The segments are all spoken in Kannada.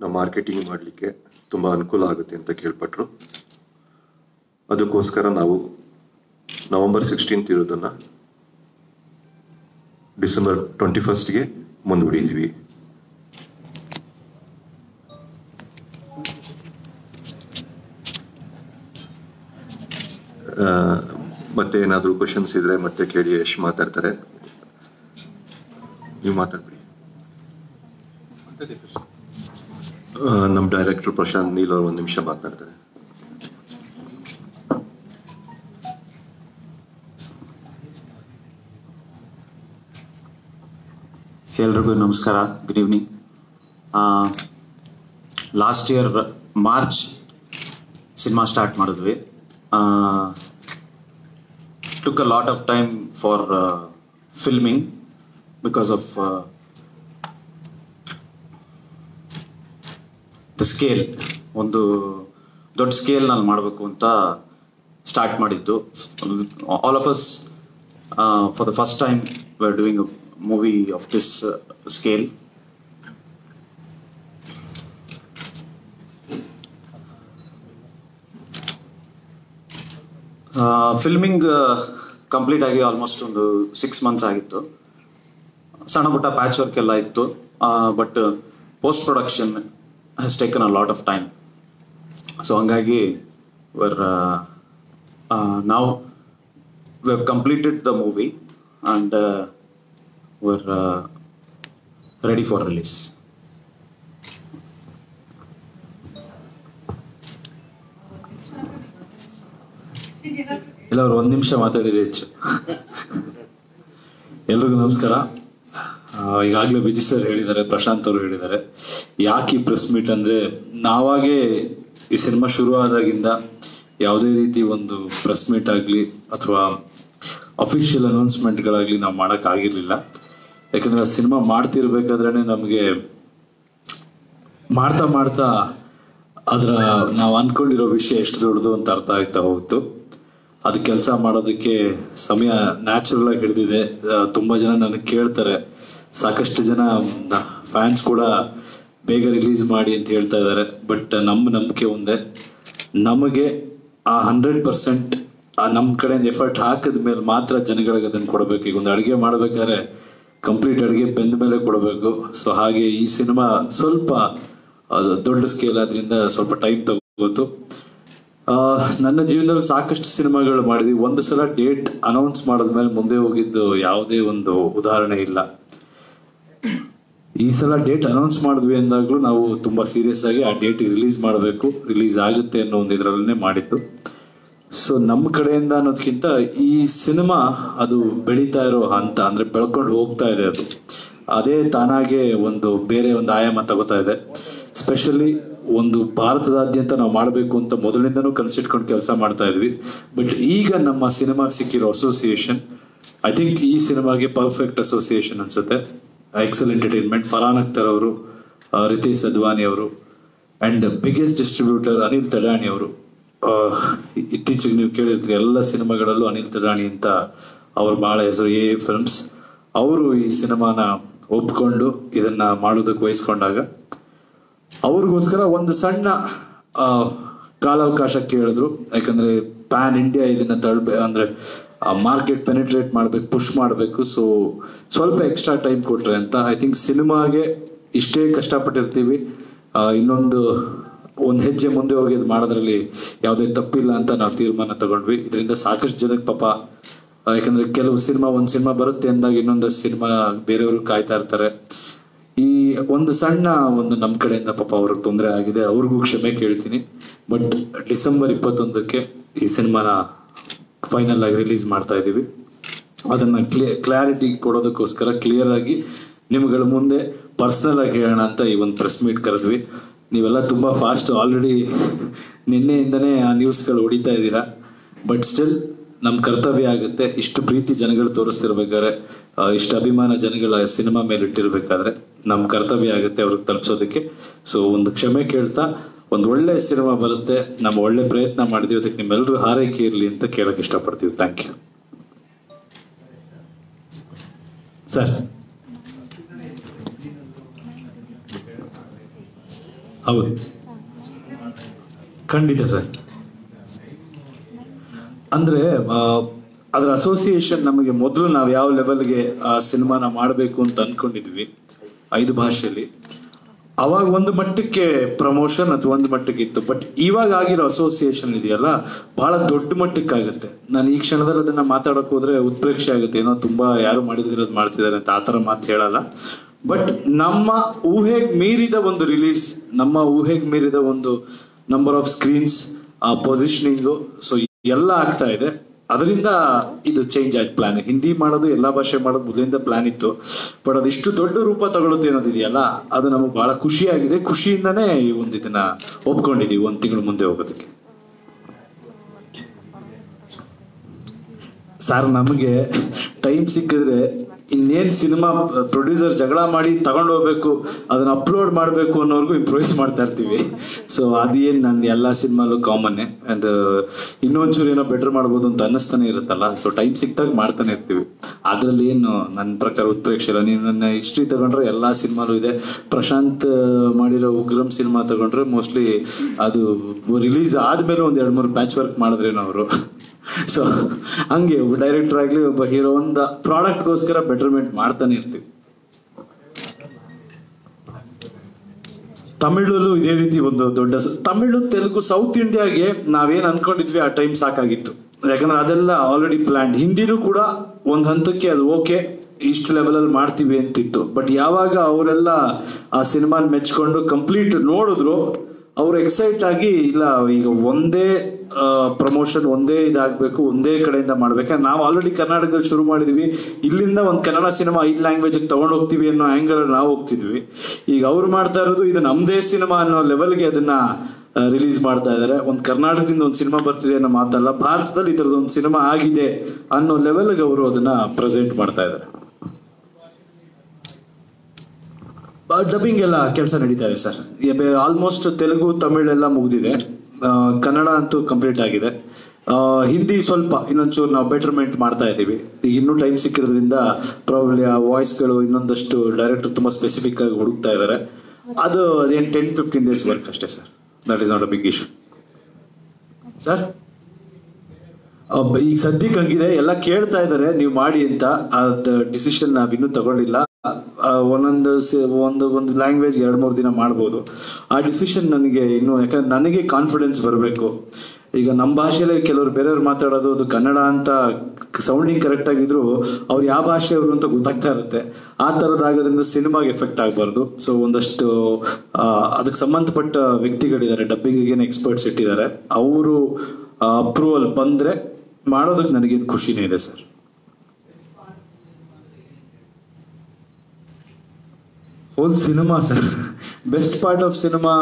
ನಾವು ಮಾರ್ಕೆಟಿಂಗ್ ಮಾಡಲಿಕ್ಕೆ ತುಂಬ ಅನುಕೂಲ ಆಗುತ್ತೆ ಅಂತ ಕೇಳ್ಪಟ್ರು. ಅದಕ್ಕೋಸ್ಕರ ನಾವು ನವೆಂಬರ್ ಸಿಕ್ಸ್ಟೀನ್ತ್ ಇರೋದನ್ನ ಡಿಸೆಂಬರ್ ಟ್ವೆಂಟಿ ಫಸ್ಟ್ಗೆ ಮುಂದೂಡಿದ್ವಿ. ಮತ್ತೆ ಏನಾದರೂ ಕ್ವಶನ್ಸ್ ಇದ್ರೆ ಮತ್ತೆ ಕೇಳಿ ಯಶ್ ಮಾತಾಡ್ತಾರೆ. ನೀವು ಮಾತಾಡ್ಬಿಡಿ. ನಮ್ಮ ಡೈರೆಕ್ಟರ್ ಪ್ರಶಾಂತ್ ನೀಲ್ ಅವರು ಒಂದು ನಿಮಿಷ ಮಾತನಾಡ್ತಾರೆ ಎಲ್ರಿಗೂ ನಮಸ್ಕಾರ good evening last year March cinema start ಮಾಡಿದ್ವಿ. Took a lot of time for filming because of the scale ಒಂದು ದೊಡ್ಡ ಸ್ಕೇಲ್ನಲ್ಲಿ ಮಾಡಬೇಕು ಅಂತ ಸ್ಟಾರ್ಟ್ ಮಾಡಿದ್ದು. All of us for the first time we are doing movie of this scale filming complete ಆಗಿ ಆಲ್ಮೋಸ್ಟ್ ಒಂದು ಸಿಕ್ಸ್ ಮಂತ್ಸ್ ಆಗಿತ್ತು. ಸಣ್ಣ ಪುಟ್ಟ ಪ್ಯಾಚ್ ವರ್ಕ್ ಎಲ್ಲ ಇತ್ತು. But post production has taken a lot of time so ಹಂಗಾಗಿ ವರ್ ನಾವು we have completed the movie and we're ready for release ಇಲ್ಲ ಅವ್ರು ಒಂದು ನಿಮಿಷ ಮಾತಾಡಿರಿ ಹೆಚ್ಚು. ಎಲ್ರಿಗೂ ನಮಸ್ಕಾರ. ಈಗಾಗಲೇ ವಿಜಯ್ ಸರ್ ಹೇಳಿದ್ದಾರೆ, ಪ್ರಶಾಂತ್ ಅವರು ಹೇಳಿದ್ದಾರೆ. ಯಾಕೆ ಈ ಪ್ರೆಸ್ ಮೀಟ್ ಅಂದ್ರೆ ನಾವಾಗೇ ಈ ಸಿನಿಮಾ ಶುರು ಆದಾಗಿಂದ ಯಾವುದೇ ರೀತಿ ಒಂದು ಪ್ರೆಸ್ ಮೀಟ್ ಆಗಲಿ ಅಥವಾ ಅಫಿಷಿಯಲ್ ಅನೌನ್ಸ್ಮೆಂಟ್ಗಳಾಗಲಿ ನಾವು ಮಾಡೋಕ್ಕಾಗಿರ್ಲಿಲ್ಲ ಯಾಕಂದ್ರೆ ಸಿನಿಮಾ ಮಾಡ್ತಿರ್ಬೇಕಾದ್ರೆ ನಮಗೆ ಮಾಡ್ತಾ ಮಾಡ್ತಾ ಅದರ ನಾವು ಅನ್ಕೊಂಡಿರೋ ವಿಷಯ ಎಷ್ಟು ದೊಡ್ಡದು ಅಂತ ಅರ್ಥ ಆಗ್ತಾ ಹೋಗ್ತು. ಅದು ಕೆಲಸ ಮಾಡೋದಕ್ಕೆ ಸಮಯ ನ್ಯಾಚುರಲ್ ಆಗಿ ಹಿಡಿದಿದೆ. ತುಂಬಾ ಜನ ನನಗೆ ಕೇಳ್ತಾರೆ. ಸಾಕಷ್ಟು ಜನ ಫ್ಯಾನ್ಸ್ ಕೂಡ ಬೇಗ ರಿಲೀಸ್ ಮಾಡಿ ಅಂತ ಹೇಳ್ತಾ ಇದ್ದಾರೆ. ಬಟ್ ನಮ್ಮ ನಂಬಿಕೆ ಒಂದೇ. ನಮಗೆ ಆ ಹಂಡ್ರೆಡ್ ಪರ್ಸೆಂಟ್ ಆ ನಮ್ಮ ಕಡೆಯಿಂದ ಎಫರ್ಟ್ ಹಾಕಿದ ಮೇಲೆ ಮಾತ್ರ ಜನಗಳಿಗೆ ಅದನ್ನು ಕೊಡಬೇಕು. ಈಗ ಒಂದು ಅಡುಗೆ ಮಾಡಬೇಕಾದ್ರೆ ಕಂಪ್ಲೀಟ್ ಅಡುಗೆ ಬೆಂದ ಮೇಲೆ ಕೊಡಬೇಕು. ಸೊ ಹಾಗೆ ಈ ಸಿನಿಮಾ ಸ್ವಲ್ಪ ದೊಡ್ಡ ಸ್ಕೇಲ್ ಆದ್ರಿಂದ ಸ್ವಲ್ಪ ಟೈಮ್ ತಗೋತು ನನ್ನ ಜೀವನದಲ್ಲಿ ಸಾಕಷ್ಟು ಸಿನಿಮಾಗಳು ಮಾಡಿದ್ವಿ. ಒಂದು ಸಲ ಡೇಟ್ ಅನೌನ್ಸ್ ಮಾಡಿದ್ಮೇಲೆ ಮುಂದೆ ಹೋಗಿದ್ದು ಯಾವುದೇ ಒಂದು ಉದಾಹರಣೆ ಇಲ್ಲ. ಈ ಸಲ ಡೇಟ್ ಅನೌನ್ಸ್ ಮಾಡಿದ್ವಿ ಅಂದಾಗಲೂ ನಾವು ತುಂಬ ಸೀರಿಯಸ್ ಆಗಿ ಆ ಡೇಟ್ ರಿಲೀಸ್ ಮಾಡಬೇಕು. ರಿಲೀಸ್ ಆಗುತ್ತೆ ಅನ್ನೋ ಒಂದು ಇದರಲ್ಲೇ ಮಾಡಿತ್ತು ಸೊ ನಮ್ಮ ಕಡೆಯಿಂದ ಅನ್ನೋದಕ್ಕಿಂತ ಈ ಸಿನಿಮಾ ಅದು ಬೆಳೀತಾ ಇರೋ ಹಂತ ಅಂದ್ರೆ ಬೆಳ್ಕೊಂಡು ಹೋಗ್ತಾ ಇದೆ ಅದು. ಅದೇ ತಾನಾಗೆ ಒಂದು ಬೇರೆ ಒಂದು ಆಯಾಮ ತಗೋತಾ ಇದೆ. ಸ್ಪೆಷಲಿ ಒಂದು ಭಾರತದಾದ್ಯಂತ ನಾವು ಮಾಡಬೇಕು ಅಂತ ಮೊದಲಿಂದನೂ ಕನ್ಸಿಟ್ಕೊಂಡು ಕೆಲಸ ಮಾಡ್ತಾ ಇದ್ವಿ. ಬಟ್ ಈಗ ನಮ್ಮ ಸಿನಿಮಾಗೆ ಸಿಕ್ಕಿರೋ ಅಸೋಸಿಯೇಷನ್ ಐ ಥಿಂಕ್ ಈ ಸಿನಿಮಾಗೆ ಪರ್ಫೆಕ್ಟ್ ಅಸೋಸಿಯೇಷನ್ ಅನ್ಸುತ್ತೆ. ಎಕ್ಸಲ್ ಎಂಟರ್ಟೈನ್ಮೆಂಟ್ ಫರಾನ್ ಅಖ್ತರ್ ಅವರು ರಿತೇಶ್ ಅದ್ವಾನಿ ಅವರು and biggest distributor Anil Thadani ಅವರು. ಆ, ಇತ್ತೀಚೆಗೆ ನೀವು ಕೇಳಿರ್ತೀರಿ ಎಲ್ಲ ಸಿನಿಮಾಗಳಲ್ಲೂ ಅನಿಲ್ ತಡಾಣಿ ಅಂತ ಅವ್ರು ಬಹಳ ಹೆಸರು ಎ ಫಿಲ್ಮ್ಸ್ ಅವರು ಈ ಸಿನಿಮಾನ ಒಪ್ಕೊಂಡು ಇದನ್ನ ಮಾಡೋದಕ್ಕೆ ವಹಿಸ್ಕೊಂಡಾಗ ಅವ್ರಿಗೋಸ್ಕರ ಒಂದು ಸಣ್ಣ ಆ, ಕಾಲಾವಕಾಶ ಕೇಳಿದ್ರು ಯಾಕಂದ್ರೆ ಪ್ಯಾನ್ ಇಂಡಿಯಾ ಇದನ್ನ ತಳ್ಬೇ ಅಂದ್ರೆ ಮಾರ್ಕೆಟ್ ಪೆನಿಟ್ರೇಟ್ ಮಾಡ್ಬೇಕು ಪುಷ್ ಮಾಡಬೇಕು. ಸೊ ಸ್ವಲ್ಪ ಎಕ್ಸ್ಟ್ರಾ ಟೈಮ್ ಕೊಟ್ರೆ ಅಂತ ಐ ಥಿಂಕ್ ಸಿನಿಮಾಗೆ ಇಷ್ಟೇ ಕಷ್ಟಪಟ್ಟಿರ್ತೀವಿ. ಇನ್ನೊಂದು, ಒಂದು ಹೆಜ್ಜೆ ಮುಂದೆ ಹೋಗಿ ಮಾಡೋದ್ರಲ್ಲಿ ಯಾವುದೇ ತಪ್ಪಿಲ್ಲ ಅಂತ ನಾವು ತೀರ್ಮಾನ ತಗೊಂಡ್ವಿ. ಇದರಿಂದ ಸಾಕಷ್ಟು ಜನಕ್ಕೆ ಪಾಪ ಯಾಕಂದ್ರೆ ಕೆಲವು ಸಿನಿಮಾ ಒಂದು ಸಿನಿಮಾ ಬರುತ್ತೆ ಅಂದಾಗ ಇನ್ನೊಂದು ಸಿನಿಮಾ ಬೇರೆಯವರು ಕಾಯ್ತಾ ಇರ್ತಾರೆ. ಈ ಒಂದು ಸಣ್ಣ ಒಂದು ನಮ್ಮ ಕಡೆಯಿಂದ ಪಾಪ ಅವ್ರಿಗೆ ತೊಂದರೆ ಆಗಿದೆ. ಅವ್ರಿಗೂ ಕ್ಷಮೆ ಕೇಳ್ತೀನಿ. ಬಟ್ ಡಿಸೆಂಬರ್ ಇಪ್ಪತ್ತೊಂದಕ್ಕೆ ಈ ಸಿನಿಮಾನ ಫೈನಲ್ ಆಗಿ ರಿಲೀಸ್ ಮಾಡ್ತಾ ಇದ್ದೀವಿ. ಅದನ್ನ ಕ್ಲಾರಿಟಿ ಕೊಡೋದಕ್ಕೋಸ್ಕರ ಕ್ಲಿಯರ್ ಆಗಿ ನಿಮ್ಗಳ ಮುಂದೆ ಪರ್ಸನಲ್ ಆಗಿ ಹೇಳೋಣ ಅಂತ ಈ ಒಂದು ಪ್ರೆಸ್ ಮೀಟ್ ಕರೆದ್ವಿ. ನೀವೆಲ್ಲ ತುಂಬಾ ಫಾಸ್ಟ್ ಆಲ್ರೆಡಿ ನಿನ್ನೆಯಿಂದನೇ ಆ ನ್ಯೂಸ್ಗಳು ಹೊಡಿತಾ ಇದ್ದೀರಾ. ಬಟ್ ಸ್ಟಿಲ್ ನಮ್ಮ ಕರ್ತವ್ಯ ಆಗುತ್ತೆ ಇಷ್ಟು ಪ್ರೀತಿ ಜನಗಳು ತೋರಿಸ್ತಿರ್ಬೇಕಾದ್ರೆ ಇಷ್ಟು ಅಭಿಮಾನ ಜನಗಳ ಸಿನಿಮಾ ಮೇಲೆ ಇಟ್ಟಿರ್ಬೇಕಾದ್ರೆ ನಮ್ಮ ಕರ್ತವ್ಯ ಆಗುತ್ತೆ ಅವ್ರಿಗೆ ತಲುಪಿಸೋದಕ್ಕೆ. ಸೊ ಒಂದು ಕ್ಷಮೆ ಕೇಳ್ತಾ ಒಂದು ಒಳ್ಳೆ ಸಿನಿಮಾ ಬರುತ್ತೆ ನಮ್ಮ ಒಳ್ಳೆ ಪ್ರಯತ್ನ ಮಾಡಿದೀವಿ, ಅದಕ್ಕೆ ನಿಮ್ಮೆಲ್ಲರೂ ಹಾರೈಕೆ ಇರಲಿ ಅಂತ ಕೇಳಕ್ ಇಷ್ಟಪಡ್ತೀವಿ. ಥ್ಯಾಂಕ್ ಯು ಸರ್ ಹೌದು. ಖಂಡಿತ ಸರ್ ಅಂದ್ರೆ ಅದರ ಅಸೋಸಿಯೇಷನ್ ನಮಗೆ ಮೊದಲು ನಾವು ಯಾವ ಲೆವೆಲ್ಗೆ ಆ ಸಿನಿಮಾನ ಮಾಡಬೇಕು ಅಂತ ಅನ್ಕೊಂಡಿದ್ವಿ, ಐದು ಭಾಷೆಯಲ್ಲಿ ಅವಾಗ ಒಂದು ಮಟ್ಟಕ್ಕೆ ಪ್ರಮೋಷನ್ ಅಥವಾ ಒಂದು ಮಟ್ಟಕ್ಕೆ ಇತ್ತು. ಬಟ್ ಇವಾಗ ಆಗಿರೋ ಅಸೋಸಿಯೇಷನ್ ಇದೆಯಲ್ಲ, ಬಹಳ ದೊಡ್ಡ ಮಟ್ಟಕ್ಕೆ ಆಗುತ್ತೆ. ನಾನು ಈ ಕ್ಷಣದಲ್ಲಿ ಅದನ್ನ ಮಾತಾಡಕ್ ಹೋದ್ರೆ ಉತ್ಪ್ರೇಕ್ಷೆ ಆಗುತ್ತೆ. ಏನೋ ತುಂಬಾ ಯಾರು ಮಾಡಿದಿರೋದು ಮಾಡ್ತಿದ್ದಾರೆ ಅಂತ ಆತರ ಮಾತು ಹೇಳಲ್ಲ. ಬಟ್ ನಮ್ಮ ಊಹೆಗೆ ಮೀರಿದ ಒಂದು ರಿಲೀಸ್ ನಮ್ಮ ಊಹೆಗೆ ಮೀರಿದ ಒಂದು ನಂಬರ್ ಆಫ್ ಸ್ಕ್ರೀನ್ಸ್ ಆ ಪೊಸಿಷನಿಂಗು ಸೊ ಎಲ್ಲ ಆಗ್ತಾ ಇದೆ. ಅದರಿಂದ ಇದು ಚೇಂಜ್ ಆಯ್ತು ಪ್ಲಾನ್ ಹಿಂದಿ ಮಾಡೋದು, ಎಲ್ಲಾ ಭಾಷೆ ಮಾಡೋದು ಮೊದಲಿಂದ ಪ್ಲಾನ್ ಇತ್ತು. ಬಟ್ ಅದಿಷ್ಟು ದೊಡ್ಡ ರೂಪ ತಗೊಳುತ್ತೆ ಅನ್ನೋದಿದೆಯಲ್ಲ ಅದು ನಮಗೆ ಬಹಳ ಖುಷಿಯಾಗಿದೆ. ಖುಷಿಯಿಂದನೇ ಈ ಒಂದು ಇದನ್ನ ಒಪ್ಕೊಂಡಿದೀವಿ ಒಂದ್ ತಿಂಗಳು ಮುಂದೆ ಹೋಗೋದಕ್ಕೆ. ಸರ್ ನಮಗೆ ಟೈಮ್ ಸಿಕ್ಕಿದ್ರೆ ಇನ್ನೇನ್ ಸಿನಿಮಾ ಪ್ರೊಡ್ಯೂಸರ್ ಜಗಳ ಮಾಡಿ ತಗೊಂಡು ಹೋಗ್ಬೇಕು, ಅದನ್ನ ಅಪ್ಲೋಡ್ ಮಾಡಬೇಕು ಅನ್ನೋರ್ಗು ಇಂಪ್ರೂವೈಸ್ ಮಾಡ್ತಾ ಇರ್ತೀವಿ. ಸೊ ಅದೇನ್ ನನ್ನ ಎಲ್ಲಾ ಸಿನಿಮಾಲು ಕಾಮನ್ ಅದು ಇನ್ನೊಂಚೂರು ಏನೋ ಬೆಟರ್ ಮಾಡ್ಬೋದು ಅಂತ ಅನ್ನಿಸ್ತಾನೆ ಇರುತ್ತಲ್ಲ? ಸೊ ಟೈಮ್ ಸಿಕ್ತಾಗ ಮಾಡ್ತಾನೆ ಇರ್ತೀವಿ. ಅದರಲ್ಲಿ ಏನು ನನ್ನ ಪ್ರಕಾರ ಉತ್ಪ್ರೇಕ್ಷೆ ಇಲ್ಲ. ನೀವು ನನ್ನ ಹಿಸ್ಟ್ರಿ ತಗೊಂಡ್ರೆ ಎಲ್ಲಾ ಸಿನಿಮಾಲು ಇದೆ. ಪ್ರಶಾಂತ್ ಮಾಡಿರೋ ಉಗ್ರಂ ಸಿನಿಮಾ ತಗೊಂಡ್ರೆ ಮೋಸ್ಟ್ಲಿ ಅದು ರಿಲೀಸ್ ಆದ್ಮೇಲೆ ಒಂದ್ ಎರಡ್ ಮೂರು ಪ್ಯಾಚ್ ವರ್ಕ್ ಮಾಡಿದ್ರೇನೋ ಅವರು. ಸೊ ಹಂಗೆ ಒಬ್ಬ ಡೈರೆಕ್ಟರ್ ಆಗ್ಲಿ ಒಬ್ಬ ಹೀರೋ ಒಂದು ಪ್ರಾಡಕ್ಟ್ಗೋಸ್ಕರ ಬೆಟರ್ಮೆಂಟ್ ಮಾಡ್ತಾನೆ ಇರ್ತೀವಿ. ತಮಿಳಲ್ಲೂ ಇದೇ ರೀತಿ ಒಂದು ದೊಡ್ಡ ತಮಿಳು, ತೆಲುಗು ಸೌತ್ ಇಂಡಿಯಾಗೆ ನಾವೇನ್ ಅನ್ಕೊಂಡಿದ್ವಿ ಆ ಟೈಮ್ ಸಾಕಾಗಿತ್ತು. ಯಾಕಂದ್ರೆ ಅದೆಲ್ಲ ಆಲ್ರೆಡಿ ಪ್ಲಾನ್ ಹಿಂದಿನೂ ಕೂಡ ಒಂದ್ ಹಂತಕ್ಕೆ ಅದು ಓಕೆ ಇಷ್ಟು ಲೆವೆಲ್ ಅಲ್ಲಿ ಮಾಡ್ತೀವಿ ಅಂತಿತ್ತು. ಬಟ್ ಯಾವಾಗ ಅವರೆಲ್ಲ ಆ ಸಿನಿಮಾ ಮೆಚ್ಕೊಂಡು ಕಂಪ್ಲೀಟ್ ನೋಡಿದ್ರು, ಅವ್ರು ಎಕ್ಸೈಟ್ ಆಗಿ, ಇಲ್ಲ, ಈಗ ಒಂದೇ ಪ್ರಮೋಷನ್ ಒಂದೇ ಇದಾಗಬೇಕು, ಒಂದೇ ಕಡೆಯಿಂದ ಮಾಡ್ಬೇಕು. ನಾವು ಆಲ್ರೆಡಿ ಕರ್ನಾಟಕದಲ್ಲಿ ಶುರು ಮಾಡಿದ್ವಿ. ಇಲ್ಲಿಂದ ಒಂದು ಕನ್ನಡ ಸಿನಿಮಾ ಐದು ಲ್ಯಾಂಗ್ವೇಜ್ ತಗೊಂಡು ಹೋಗ್ತೀವಿ ಅನ್ನೋ ಆಂಗಲ್ ನಾವು ಹೋಗ್ತಿದ್ವಿ. ಈಗ ಅವ್ರು ಮಾಡ್ತಾ ಇರೋದು ಇದು ನಮ್ದೇ ಸಿನಿಮಾ ಅನ್ನೋ ಲೆವೆಲ್ಗೆ ಅದನ್ನ ರಿಲೀಸ್ ಮಾಡ್ತಾ ಇದ್ದಾರೆ ಒಂದು ಕರ್ನಾಟಕದಿಂದ ಒಂದು ಸಿನಿಮಾ ಬರ್ತಿದೆ ಅನ್ನೋ ಮಾತಲ್ಲ, ಭಾರತದಲ್ಲಿ ಈ ಒಂದು ಸಿನಿಮಾ ಆಗಿದೆ ಅನ್ನೋ ಲೆವೆಲ್ಗೆ ಅವರು ಅದನ್ನ ಪ್ರೆಸೆಂಟ್ ಮಾಡ್ತಾ ಇದ್ದಾರೆ ಡಬ್ಬಿಂಗ್ ಎಲ್ಲ ಕೆಲಸ ನಡೀತಾ ಇದೆ ಸರ್. ಆಲ್ಮೋಸ್ಟ್ ತೆಲುಗು, ತಮಿಳ್ ಎಲ್ಲ ಮುಗ್ದಿದೆ. ಕನ್ನಡ ಅಂತೂ ಕಂಪ್ಲೀಟ್ ಆಗಿದೆ. ಹಿಂದಿ ಸ್ವಲ್ಪ ಇನ್ನೊಂಚೂರು ನಾವು ಬೆಟರ್ಮೆಂಟ್ ಮಾಡ್ತಾ ಇದ್ದೀವಿ. ಇನ್ನೂ ಟೈಮ್ ಸಿಕ್ಕಿರೋದ್ರಿಂದ ಪ್ರಾಬ್ಲಿ ಆ ವಾಯ್ಸ್ಗಳು ಇನ್ನೊಂದಷ್ಟು ಡೈರೆಕ್ಟರ್ ತುಂಬಾ ಸ್ಪೆಸಿಫಿಕ್ ಆಗಿ ಹುಡುಕ್ತಾ ಇದ್ದಾರೆ ಅದು ಅದೇನು ಟೆನ್ ಫಿಫ್ಟೀನ್ ಡೇಸ್ ವರ್ಕ್ ಅಷ್ಟೇ sir that is not a big issue sir ಈಗ ಸದ್ಯಕ್ಕೆ ಹಂಗಿದೆ. ಎಲ್ಲ ಕೇಳ್ತಾ ಇದ್ದಾರೆ ನೀವು ಮಾಡಿ ಅಂತ. ಅದ್ ಡಿಸಿಷನ್ ನಾವ್ ಇನ್ನೂ ತಗೊಂಡಿಲ್ಲ. ಒಂದೊಂದು ಒಂದು ಒಂದು ಲ್ಯಾಂಗ್ವೇಜ್ ಎರಡು, ಮೂರು ದಿನ ಮಾಡ್ಬೋದು. ಆ ಡಿಸಿಷನ್ ನನಗೆ ಇನ್ನು, ಯಾಕಂದ್ರೆ ನನಗೆ ಕಾನ್ಫಿಡೆನ್ಸ್ ಬರಬೇಕು. ಈಗ ನಮ್ಮ ಭಾಷೆಯಲ್ಲಿ ಕೆಲವರು ಬೇರೆಯವ್ರು ಮಾತಾಡೋದು, ಅದು ಕನ್ನಡ ಅಂತ ಸೌಂಡಿಂಗ್ ಕರೆಕ್ಟ್ ಆಗಿದ್ರು, ಅವ್ರು ಯಾವ ಭಾಷೆಯವರು ಅಂತ ಗೊತ್ತಾಗ್ತಾ ಇರುತ್ತೆ. ಆ ಥರದಾಗೋದ್ರಿಂದ ಸಿನಿಮಾಗೆ ಎಫೆಕ್ಟ್ ಆಗಬಾರ್ದು. ಸೊ ಒಂದಷ್ಟು ಅದಕ್ಕೆ ಸಂಬಂಧಪಟ್ಟ ವ್ಯಕ್ತಿಗಳಿದ್ದಾರೆ ಡಬ್ಬಿಂಗಿಗೆ ಎಕ್ಸ್ಪರ್ಟ್ಸ್ ಇಟ್ಟಿದ್ದಾರೆ. ಅವರು ಅಪ್ರೂವಲ್ ಬಂದ್ರೆ ಮಾಡೋದಕ್ಕೆ ನನಗೇನು ಖುಷಿನೇ ಇದೆ sir whole cinema sir best part of cinema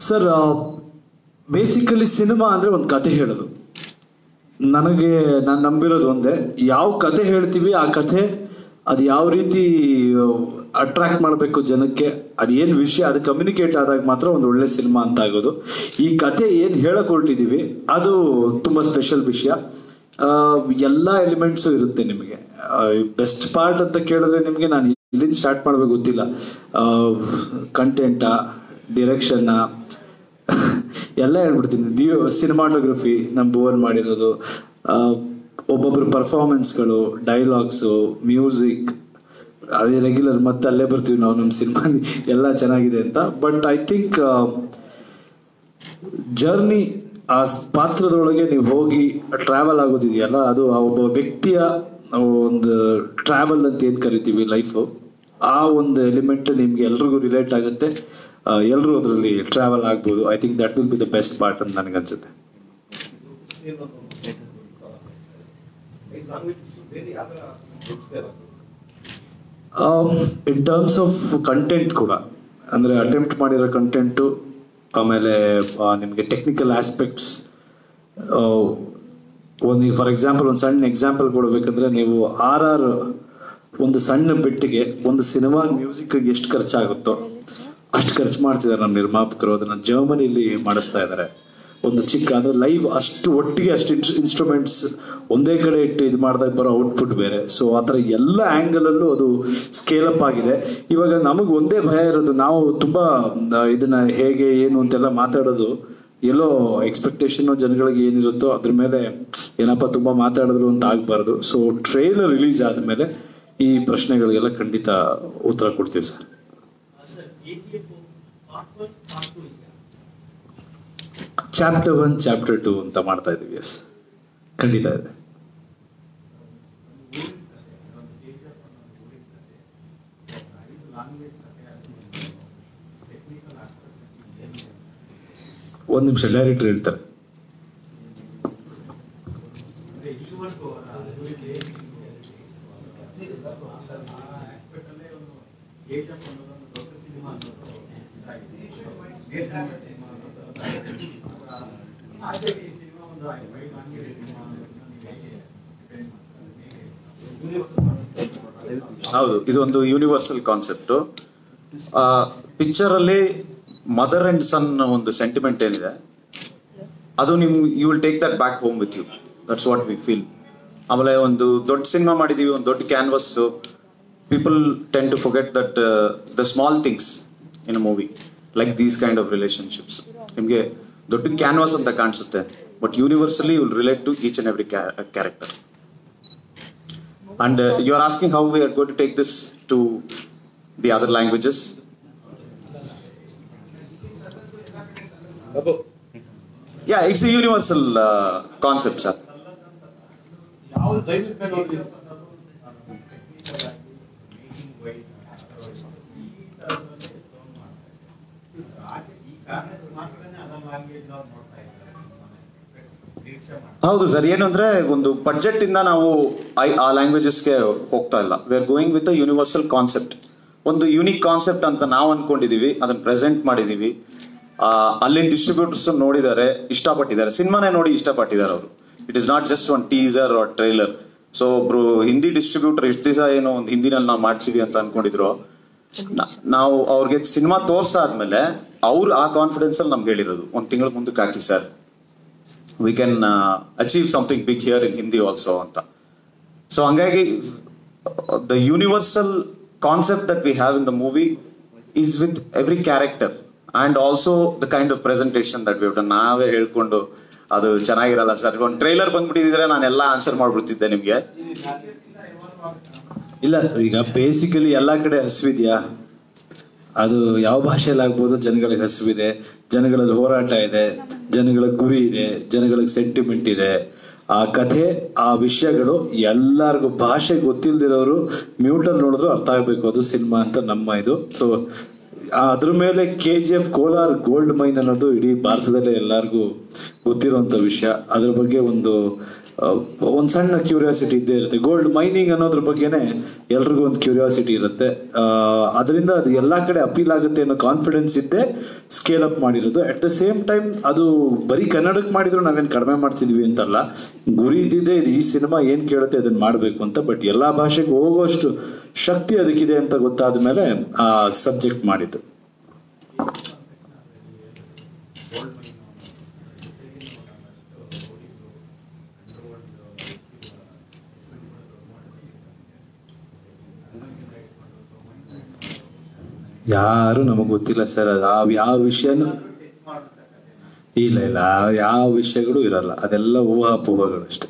sir basically cinema ಅಂದ್ರೆ ಒಂದು ಕತೆ ಹೇಳೋದು. ನನಗೆ, ನಾನು ನಂಬಿರೋದು ಒಂದೇ. ಯಾವ ಕತೆ ಹೇಳ್ತೀವಿ, ಆ ಕತೆ ಅದು ಯಾವ ರೀತಿ ಅಟ್ರಾಕ್ಟ್ ಮಾಡಬೇಕು ಜನಕ್ಕೆ, ಅದು ಏನು ವಿಷಯ, ಅದು ಕಮ್ಯುನಿಕೇಟ್ ಆದಾಗ ಮಾತ್ರ ಒಂದು ಒಳ್ಳೆ ಸಿನಿಮಾ ಅಂತ ಆಗೋದು. ಈ ಕತೆ ಏನು ಹೇಳಕೊಟ್ಟಿದ್ದೀವಿ ಅದು ತುಂಬ ಸ್ಪೆಷಲ್ ವಿಷಯ. ಎಲ್ಲ ಎಲ್ಲಾ ಎಲಿಮೆಂಟ್ಸು ಇರುತ್ತೆ ನಿಮಗೆ. ಬೆಸ್ಟ್ ಪಾರ್ಟ್ ಅಂತ ಕೇಳಿದ್ರೆ ನಿಮಗೆ ನಾನು ಇಲ್ಲಿಂದ ಸ್ಟಾರ್ಟ್ ಮಾಡ್ಬೇಕು ಗೊತ್ತಿಲ್ಲ. ಕಂಟೆಂಟಾ ಡಿರೆಕ್ಷನ್ನ ಎಲ್ಲ ಹೇಳ್ಬಿಡ್ತೀನಿ. ದಿಯೋ ಸಿನಿಮಾಟೋಗ್ರಫಿ ನಮ್ಮ ಭುವನ್ ಮಾಡಿರೋದು. ಒಬ್ಬೊಬ್ರು ಪರ್ಫಾರ್ಮೆನ್ಸ್ಗಳು ಡೈಲಾಗ್ಸು ಮ್ಯೂಸಿಕ್ ಅದೇ ರೆಗ್ಯುಲರ್ ಮತ್ತೆ ಅಲ್ಲೇ ಬರ್ತೀವಿ ನಾವು ನಮ್ಮ ಸಿನಿಮಾ ಎಲ್ಲ ಚೆನ್ನಾಗಿದೆ ಅಂತ. ಬಟ್ ಐ ಥಿಂಕ್ ಜರ್ನಿ ಆ ಪಾತ್ರದೊಳಗೆ ನೀವು ಹೋಗಿ ಟ್ರಾವೆಲ್ ಆಗೋದಿದೆಯಲ್ಲ, ಅದು ಆ ಒಬ್ಬ ವ್ಯಕ್ತಿಯ ಒಂದು ಟ್ರಾವೆಲ್ ಅಂತ ಏನ್ ಕರಿತೀವಿ ಲೈಫು ಆ ಒಂದು ಎಲಿಮೆಂಟ್ ನಿಮ್ಗೆ ಎಲ್ರಿಗೂ ರಿಲೇಟ್ ಆಗುತ್ತೆ. ಎಲ್ಲರೂ ಅದರಲ್ಲಿ ಟ್ರಾವೆಲ್ ಆಗ್ಬೋದು. I think that will be the best part ಅಂತ ನನಗನ್ಸುತ್ತೆ ಇನ್ ಟರ್ಮ್ಸ್ ಆಫ್ ಕಂಟೆಂಟ್ ಕೂಡ, ಅಂದ್ರೆ ಅಟೆಂಪ್ಟ್ ಮಾಡಿರೋ ಕಂಟೆಂಟು ಆಮೇಲೆ ನಿಮ್ಗೆ ಟೆಕ್ನಿಕಲ್ ಆಸ್ಪೆಕ್ಟ್ಸ್ ಒಂದು ಫಾರ್ ಎಕ್ಸಾಂಪಲ್ ಒಂದು ಸಣ್ಣ ಎಕ್ಸಾಂಪಲ್ ಕೊಡಬೇಕಂದ್ರೆ ನೀವು ಆರ್ ಆರ್ ಒಂದು ಸಣ್ಣ ಬಿಟ್ಟಿಗೆ ಒಂದು ಸಿನಿಮಾ ಮ್ಯೂಸಿಕ್ ಎಷ್ಟು ಖರ್ಚಾಗುತ್ತೋ ಅಷ್ಟು ಖರ್ಚು ಮಾಡ್ತಿದ್ದಾರೆ ನಮ್ಮ ನಿರ್ಮಾಪಕರು. ಅದನ್ನ ಜರ್ಮನಿಲಿ ಮಾಡಿಸ್ತಾ ಇದ್ದಾರೆ. ಒಂದು ಚಿಕ್ಕ ಅಂದ್ರೆ ಲೈವ್ ಅಷ್ಟು ಒಟ್ಟಿಗೆ ಅಷ್ಟು ಇನ್ಸ್ಟ್ರೂಮೆಂಟ್ಸ್ ಒಂದೇ ಕಡೆ ಇಟ್ಟು ಇದು ಮಾಡಿದಾಗ ಬರೋ ಔಟ್ಪುಟ್ ಬೇರೆ. ಸೊ ಆ ಥರ ಎಲ್ಲ ಅಲ್ಲೂ ಅದು ಸ್ಕೇಲ್ ಅಪ್ ಆಗಿದೆ. ಇವಾಗ ನಮಗೆ ಒಂದೇ ಭಯ ಇರೋದು, ನಾವು ತುಂಬಾ ಇದನ್ನ ಹೇಗೆ, ಏನು ಅಂತೆಲ್ಲ ಮಾತಾಡೋದು. ಎಲ್ಲೋ ಎಕ್ಸ್ಪೆಕ್ಟೇಷನ್ ಜನಗಳಿಗೆ ಏನಿರುತ್ತೋ ಅದ್ರ ಮೇಲೆ ಏನಪ್ಪ ತುಂಬಾ ಮಾತಾಡಿದ್ರು ಅಂತ ಆಗ್ಬಾರ್ದು. ಸೊ ಟ್ರೈಲರ್ ರಿಲೀಸ್ ಆದ್ಮೇಲೆ ಈ ಪ್ರಶ್ನೆಗಳಿಗೆಲ್ಲ ಖಂಡಿತ ಉತ್ತರ ಕೊಡ್ತೀವಿ sir. Chapter one chapter two ಅಂತ ಮಾಡ್ತಾ ಇದೀವಿ ಎಸ್ ಖಂಡಿತ ಇದೆ. ಒಂದ್ ನಿಮಿಷ ಡೈರೆಕ್ಟರ್ ಹೇಳ್ತಾರೆ. ಹೌದು ಇದೊಂದು ಯೂನಿವರ್ಸಲ್ ಕಾನ್ಸೆಪ್ಟ್ ಪಿಕ್ಚರ್ ಅಲ್ಲಿ ಮದರ್ ಅಂಡ್ ಸನ್ ಒಂದು ಸೆಂಟಿಮೆಂಟ್ ಏನಿದೆ, ಅದು ನಿಮ್ you will take that back home with you that's what we feel ಆಮೇಲೆ ಒಂದು ದೊಡ್ಡ ಸಿನಿಮಾ ಮಾಡಿದೀವಿ, ಒಂದು ದೊಡ್ಡ canvas people tend to forget that the small things in a movie like these kind of relationships ನಿಮಗೆ ದೊಡ್ಡ ಕ್ಯಾನ್ವಾಸ್ ಅಂತ ಕಾಣಿಸುತ್ತೆ but universally will relate to each and every character and you are asking how how are go to take this to the other other languages. Yeah, it's a universal uh, concept, sir. ಹೌದು ಸರ್ ಏನು ಅಂದ್ರೆ ಒಂದು ಬಡ್ಜೆಟ್ ಇಂದ ನಾವು ಐ- ಆ ಲ್ಯಾಂಗ್ವೇಜಸ್ಗೆ ಹೋಗ್ತಾ ಇಲ್ಲ. We are going with a universal concept ಒಂದು ಯೂನಿಕ್ ಕಾನ್ಸೆಪ್ಟ್ ಅಂತ ನಾವು ಅನ್ಕೊಂಡಿದೀವಿ ಅದನ್ನ ಪ್ರೆಸೆಂಟ್ ಮಾಡಿದೀವಿ. ಅಲ್ಲಿನ ಡಿಸ್ಟ್ರಿಬ್ಯೂಟರ್ಸ್ ನೋಡಿದ್ದಾರೆ ಇಷ್ಟಪಟ್ಟಿದ್ದಾರೆ. ಸಿನಿಮಾನೇ ನೋಡಿ ಇಷ್ಟಪಟ್ಟಿದ್ದಾರೆ ಅವರು. It is not just one teaser or trailer so ಒಬ್ರು ಹಿಂದಿ ಡಿಸ್ಟ್ರಿಬ್ಯೂಟರ್ ಎಷ್ಟು ದಿವಸ ಏನೋ ಒಂದು ಹಿಂದಿನಲ್ಲಿ ನಾವು ಮಾಡ್ತೀವಿ ಅಂತ ಅನ್ಕೊಂಡಿದ್ರು. ನಾವು ಅವ್ರಿಗೆ ಸಿನಿಮಾ ತೋರ್ಸಾದ್ಮೇಲೆ ಅವ್ರು ಆ ಕಾನ್ಫಿಡೆನ್ಸ್ ಅಲ್ಲಿ ನಮ್ಗೆ ಹೇಳಿರೋದು. ಒಂದ್ ತಿಂಗಳ ಮುಂದಕ್ಕೆ ಹಾಕಿ sir. We can achieve something big here in Hindi also ಅಂತ. ಸೊ ಹಂಗಾಗಿ the universal concept that we have in the movie is with every character and also the kind of presentation that we ನಾವೇ ಹೇಳ್ಕೊಂಡು ಅದು ಚೆನ್ನಾಗಿರಲ್ಲ ಸರ್. ಒಂದು ಟ್ರೈಲರ್ ಬಂದ್ಬಿಟ್ಟಿದ್ರೆ ನಾನು ಎಲ್ಲ ಆನ್ಸರ್ ಮಾಡ್ಬಿಡ್ತಿದ್ದೆ ನಿಮ್ಗೆ. ಇಲ್ಲ, ಈಗ ಬೇಸಿಕಲಿ ಎಲ್ಲಾ ಕಡೆ ಹಸಿವಿದ್ಯಾ? ಅದು ಯಾವ ಭಾಷೆಯಲ್ಲಿ ಆಗ್ಬೋದು? ಜನಗಳಿಗೆ ಹಸಿವಿದೆ, ಜನಗಳಲ್ಲಿ ಹೋರಾಟ ಇದೆ ಜನಗಳ ಗುರಿ ಇದೆ, ಜನಗಳಿಗೆ ಸೆಂಟಿಮೆಂಟ್ ಇದೆ. ಆ ಕಥೆ, ಆ ವಿಷಯಗಳು ಎಲ್ಲರಿಗೂ ಭಾಷೆ ಗೊತ್ತಿಲ್ದಿರೋರು ಮ್ಯೂಟಲ್ಲಿ ನೋಡಿದ್ರು ಅರ್ಥ ಆಗ್ಬೇಕು. ಅದು ಸಿನಿಮಾ ಅಂತ ನಮ್ಮ ಇದು. ಸೊ ಅದ್ರ ಮೇಲೆ K G F Kolar gold mine ಅನ್ನೋದು ಇಡೀ ಭಾರತದಲ್ಲೇ ಎಲ್ಲರಿಗೂ ಗೊತ್ತಿರುವಂತ ವಿಷಯ. ಅದ್ರ ಬಗ್ಗೆ ಒಂದು ಒಂದು ಸಣ್ಣ ಕ್ಯೂರಿಯಾಸಿಟಿ ಇದ್ದೇ ಇರುತ್ತೆ. ಗೋಲ್ಡ್ ಮೈನಿಂಗ್ ಅನ್ನೋದ್ರ ಬಗ್ಗೆನೆ ಎಲ್ರಿಗೂ ಒಂದು ಕ್ಯೂರಿಯಾಸಿಟಿ ಇರುತ್ತೆ. ಅದರಿಂದ ಅದು ಎಲ್ಲಾ ಕಡೆ ಅಪೀಲ್ ಆಗುತ್ತೆ ಅನ್ನೋ ಕಾನ್ಫಿಡೆನ್ಸ್ ಇದ್ದೇ ಸ್ಕೇಲ್ ಅಪ್ ಮಾಡಿರೋದು. ಅಟ್ ದ ಸೇಮ್ ಟೈಮ್ ಅದು ಬರೀ ಕನ್ನಡಕ್ಕೆ ಮಾಡಿದ್ರು ನಾವೇನ್ ಕಡಿಮೆ ಮಾಡ್ತಿದ್ವಿ ಅಂತಲ್ಲ. ಗುರಿ ಇದ್ದಿದೆ ಇದು ಈ ಸಿನಿಮಾ ಏನ್ ಕೇಳುತ್ತೆ ಅದನ್ನ ಮಾಡ್ಬೇಕು ಅಂತ. ಬಟ್ ಎಲ್ಲಾ ಭಾಷೆಗೆ ಹೋಗೋಷ್ಟು ಶಕ್ತಿ ಅದಕ್ಕಿದೆ ಅಂತ ಗೊತ್ತಾದ ಮೇಲೆ ಆ ಸಬ್ಜೆಕ್ಟ್ ಮಾಡಿದ್ದು. ಯಾರು ನಮಗ್ ಗೊತ್ತಿಲ್ಲ ಸರ್ ಆ ಯಾವ ವಿಷಯನೂ ಇಲ್ಲ ಇಲ್ಲ ಯಾವ ವಿಷಯಗಳು ಇರಲ್ಲ, ಅದೆಲ್ಲ ಊಹಾಪೂಹಗಳು ಅಷ್ಟೇ.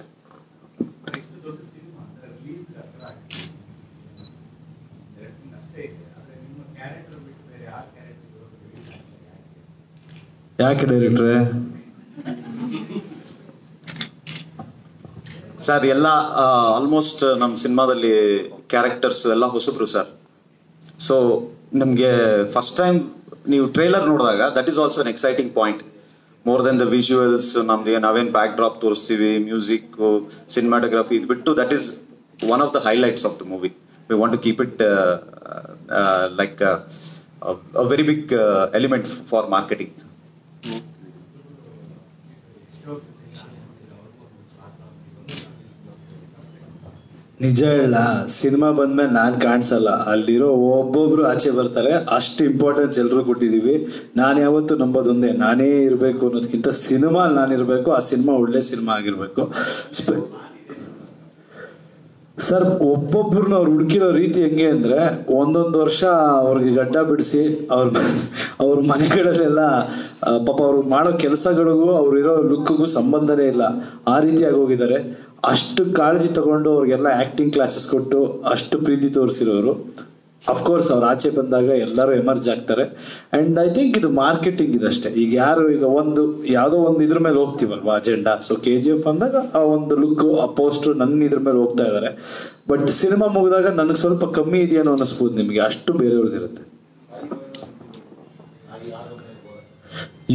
ಯಾಕೆ ಡೈರೆಕ್ಟ್ರೆ ಸರ್, ಎಲ್ಲ ಆಲ್ಮೋಸ್ಟ್ ನಮ್ಮ ಸಿನಿಮಾದಲ್ಲಿ ಕ್ಯಾರೆಕ್ಟರ್ಸ್ ಎಲ್ಲ ಹೊಸಬ್ರು ಸರ್. ಸೊ ನಿಮಗೆ ಫಸ್ಟ್ ಟೈಮ್ ನೀವು ಟ್ರೇಲರ್ ನೋಡಿದಾಗ that is also an exciting point more than the visuals ನಮ್ಗೆ ನಾವೇನ್ ಬ್ಯಾಕ್ ಡ್ರಾಪ್ ತೋರಿಸ್ತೀವಿ ಮ್ಯೂಸಿಕ್ ಸಿನಿಮಾಟೋಗ್ರಫಿ ಇದು ಬಿಟ್ಟು that is one of the highlights of the movie we want to keep it like a very big element for marketing ನಿಜ ಹೇಳ ಸಿನಿಮಾ ಬಂದ್ಮೇಲೆ ನಾನ್ ಕಾಣಿಸಲ್ಲ. ಅಲ್ಲಿರೋ ಒಬ್ಬೊಬ್ರು ಆಚೆ ಬರ್ತಾರೆ, ಅಷ್ಟು ಇಂಪಾರ್ಟೆನ್ಸ್ ಎಲ್ರು ಕೊಟ್ಟಿದೀವಿ. ನಾನು ಯಾವತ್ತು ನಂಬೋದೊಂದೇ, ನಾನೇ ಇರಬೇಕು ಅನ್ನೋದಕ್ಕಿಂತ ಸಿನಿಮಾ ನಾನು ಇರಬೇಕು, ಆ ಸಿನಿಮಾ ಒಳ್ಳೆ ಸಿನಿಮಾ ಆಗಿರ್ಬೇಕು. ಸರ್, ಒಬ್ಬೊಬ್ರನ್ನ ಅವ್ರು ಹುಡುಕಿರೋ ರೀತಿ ಹೆಂಗೆ ಅಂದ್ರೆ, ಒಂದೊಂದು ವರ್ಷ ಅವ್ರಿಗೆ ಗಡ್ಡ ಬಿಡಿಸಿ, ಅವ್ರ ಅವ್ರ ಮನೆಗಳಲ್ಲೆಲ್ಲ ಪಾಪ ಅವ್ರು ಮಾಡೋ ಕೆಲಸಗಳಿಗೂ ಅವ್ರು ಇರೋ ಲುಕ್ಗೂ ಸಂಬಂಧನೇ ಇಲ್ಲ. ಆ ರೀತಿಯಾಗಿ ಹೋಗಿದ್ದಾರೆ ಅಷ್ಟು ಕಾಳಜಿ ತಗೊಂಡು ಅವ್ರಿಗೆಲ್ಲ ಆಕ್ಟಿಂಗ್ ಕ್ಲಾಸಸ್ ಕೊಟ್ಟು ಅಷ್ಟು ಪ್ರೀತಿ ತೋರಿಸಿರೋರು. ಅಫ್ಕೋರ್ಸ್ ಅವ್ರು ಆಚೆ ಬಂದಾಗ ಎಲ್ಲರೂ ಎಮರ್ಜ್ ಆಗ್ತಾರೆ. ಅಂಡ್ ಐ ಥಿಂಕ್ ಇದು ಮಾರ್ಕೆಟಿಂಗ್ ಇದಷ್ಟೇ ಈಗ ಯಾರು ಈಗ ಒಂದು, ಯಾವುದೋ ಒಂದು ಇದ್ರ ಮೇಲೆ ಹೋಗ್ತೀವಲ್ವ agenda so K G F ಅಂದಾಗ ಆ ಒಂದು ಲುಕ್ ಆ ಪೋಸ್ಟರ್ ನನ್ನ ಇದ್ರ ಮೇಲೆ ಹೋಗ್ತಾ ಇದ್ದಾರೆ ಬಟ್ ಸಿನಿಮಾ ಮುಗಿದಾಗ ನನಗೆ ಸ್ವಲ್ಪ ಕಮ್ಮಿ ಇದೆಯೇನೋ ಅನ್ನಿಸ್ಬೋದು ನಿಮಗೆ. ಅಷ್ಟು ಬೇರೆಯವ್ರದ್ದಿರುತ್ತೆ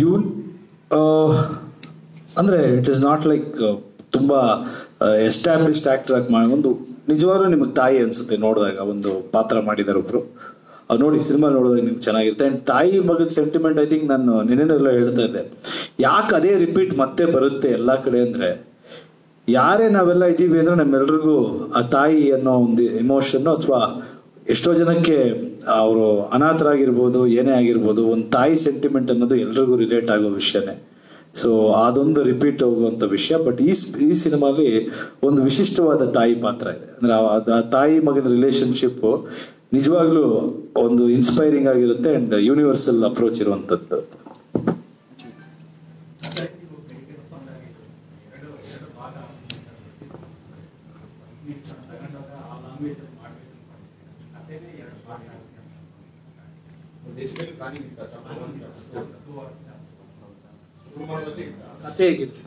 ಇವ್ ಅಂದ್ರೆ ಇಟ್ ಇಸ್ ನಾಟ್ ಲೈಕ್ ತುಂಬಾ ಎಸ್ಟಾಬ್ಲಿಷ್ಡ್ ಆಕ್ಟರ್ ಆಗಿ ಮಾಡಿ ಒಂದು ನಿಜವಾಗ್ಲೂ ನಿಮಗೆ ತಾಯಿ ಅನ್ಸುತ್ತೆ ನೋಡಿದಾಗ, ಒಂದು ಪಾತ್ರ ಮಾಡಿದಾರೆ ಒಬ್ರು. ನೋಡಿ ಸಿನಿಮಾ ನೋಡಿದಾಗ ನಿಮ್ಗೆ ಚೆನ್ನಾಗಿರುತ್ತೆ. ಅಂಡ್ ತಾಯಿ ಮಗದ ಸೆಂಟಿಮೆಂಟ್ ಐ ಥಿಂಕ್ ನಾನು ನಿನ್ನೆಲ್ಲ ಹೇಳ್ತಾ ಇದ್ದೆ. ಯಾಕೆ ಅದೇ ರಿಪೀಟ್ ಮತ್ತೆ ಬರುತ್ತೆ ಎಲ್ಲ ಕಡೆ ಅಂದ್ರೆ, ಯಾರೇ ನಾವೆಲ್ಲ ಇದ್ದೀವಿ ಅಂದ್ರೆ ನಮ್ಮೆಲ್ರಿಗೂ ಆ ತಾಯಿ ಅನ್ನೋ ಒಂದು ಎಮೋಷನ್ ಅಥವಾ ಎಷ್ಟೋ ಜನಕ್ಕೆ ಅವರು ಅನಾಥರಾಗಿರ್ಬೋದು, ಏನೇ ಆಗಿರ್ಬೋದು, ಒಂದು ತಾಯಿ ಸೆಂಟಿಮೆಂಟ್ ಅನ್ನೋದು ಎಲ್ರಿಗೂ ರಿಲೇಟ್ ಆಗೋ ವಿಷಯನೇ. ಸೊ ಅದೊಂದು ರಿಪೀಟ್ ಹೋಗುವಂತ ವಿಷಯ. ಬಟ್ ಈ ಈ ಸಿನಿಮಾಲಿ ಒಂದು ವಿಶಿಷ್ಟವಾದ ತಾಯಿ ಪಾತ್ರ ಇದೆ. ಅಂದ್ರೆ ಆ ತಾಯಿ ಮಗನ ರಿಲೇಶನ್ಶಿಪ್ ನಿಜವಾಗ್ಲೂ ಒಂದು ಇನ್ಸ್ಪೈರಿಂಗ್ ಆಗಿರುತ್ತೆ ಅಂಡ್ ಯೂನಿವರ್ಸಲ್ ಅಪ್ರೋಚ್ ಇರುವಂತದ್ದು. ಕತೆ ಹೇಗಿತ್ತು?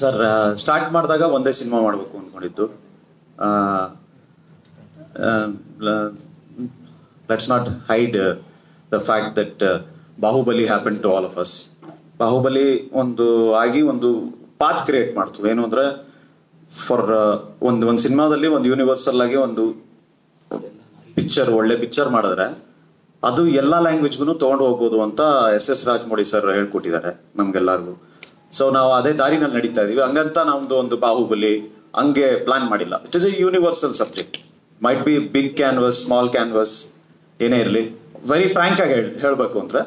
ಸರ್ ಸ್ಟಾರ್ಟ್ ಮಾಡಿದಾಗ ಒಂದೇ ಸಿನಿಮಾ ಮಾಡಬೇಕು ಅನ್ಕೊಂಡಿದ್ದು. Let's not hide the fact that Baahubali happen to all of us Baahubali ಒಂದು ಆಗಿ ಒಂದು ಪಾತ್ ಕ್ರಿಯೇಟ್ ಮಾಡ್ತು. ಏನು ಅಂದ್ರೆ ಫಾರ್ ಒಂದು ಒಂದು ಸಿನಿಮಾದಲ್ಲಿ ಒಂದು ಯೂನಿವರ್ಸಲ್ ಆಗಿ ಒಂದು ಪಿಕ್ಚರ್ ಒಳ್ಳೆ ಪಿಕ್ಚರ್ ಮಾಡಿದ್ರೆ ಅದು ಎಲ್ಲಾ ಲ್ಯಾಂಗ್ವೇಜ್ಗೂ ತಗೊಂಡು ಹೋಗ್ಬೋದು ಅಂತ ಎಸ್ ಎಸ್ ರಾಜಮೌಳಿ ಸರ್ ಹೇಳ್ಕೊಟ್ಟಿದ್ದಾರೆ ನಮ್ಗೆಲ್ಲರಿಗೂ. ಸೊ ನಾವು ಅದೇ ದಾರಿನಲ್ಲಿ ನಡೀತಾ ಇದೀವಿ. ಹಂಗಂತ ನಮ್ದು ಒಂದು ಬಾಹುಬಲಿ ಹಂಗೆ ಪ್ಲಾನ್ ಮಾಡಿಲ್ಲ. It is a universal subject might be big canvas small canvas ಏನೇ ಇರಲಿ. ವೆರಿ ಫ್ರಾಂಕ್ ಆಗಿ ಹೇಳ್- ಹೇಳ್ಬೇಕು ಅಂದ್ರೆ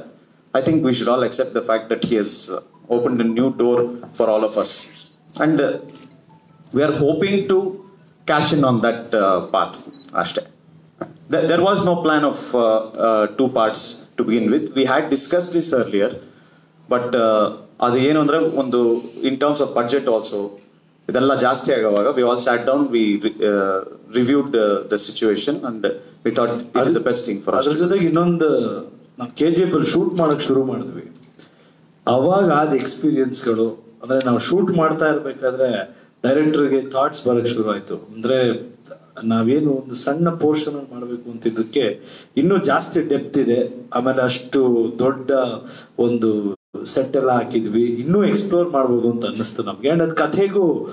I think we should all accept the fact that he has open new door for all of us and we are hoping to cash in on that path ಅಷ್ಟೇ. There, there was no plan of uh, uh, two parts to begin with. We had discussed this earlier, but uh, ಅದು ಏನು ಅಂದ್ರೆ ಒಂದು in terms of budget also ಇದೆಲ್ಲ ಜಾಸ್ತಿ ಆಗುವಾಗ we all sat down we reviewed the situation and we thought it is the best thing for ಅದ್ರ ಜೊತೆಗೆ ಇನ್ನೊಂದು ನಾವು ಕೆ ಜಿ ಎಫ್ ಅಲ್ಲಿ ಶೂಟ್ ಮಾಡಕ್ ಶುರು ಮಾಡಿದ್ವಿ. ಅವಾಗ ಆದ ಎಕ್ಸ್ಪೀರಿಯನ್ಸ್ಗಳು ಅಂದ್ರೆ ನಾವು ಶೂಟ್ ಮಾಡ್ತಾ ಇರ್ಬೇಕಾದ್ರೆ ಡೈರೆಕ್ಟರ್ಗೆ ಥಾಟ್ಸ್ ಬರಕ್ ಶುರು ಆಯ್ತು. ಅಂದ್ರೆ ನಾವೇನು ಒಂದು ಸಣ್ಣ ಪೋರ್ಷನ್ ಮಾಡಬೇಕು ಅಂತಿದ್ದಕ್ಕೆ ಇನ್ನೂ ಜಾಸ್ತಿ ಡೆಪ್ತ್ ಇದೆ. ಆಮೇಲೆ ಅಷ್ಟು ದೊಡ್ಡ ಒಂದು ಸೆಟ್ ಎಲ್ಲ ಹಾಕಿದ್ವಿ. ಇನ್ನೂ ಎಕ್ಸ್ಪ್ಲೋರ್ ಮಾಡ್ಬೋದು ಅಂತ ಅನ್ನಿಸ್ತು ನಮ್ಗೆ. ಅಂಡ್ ಅದ್ ಕಥೆಗೂ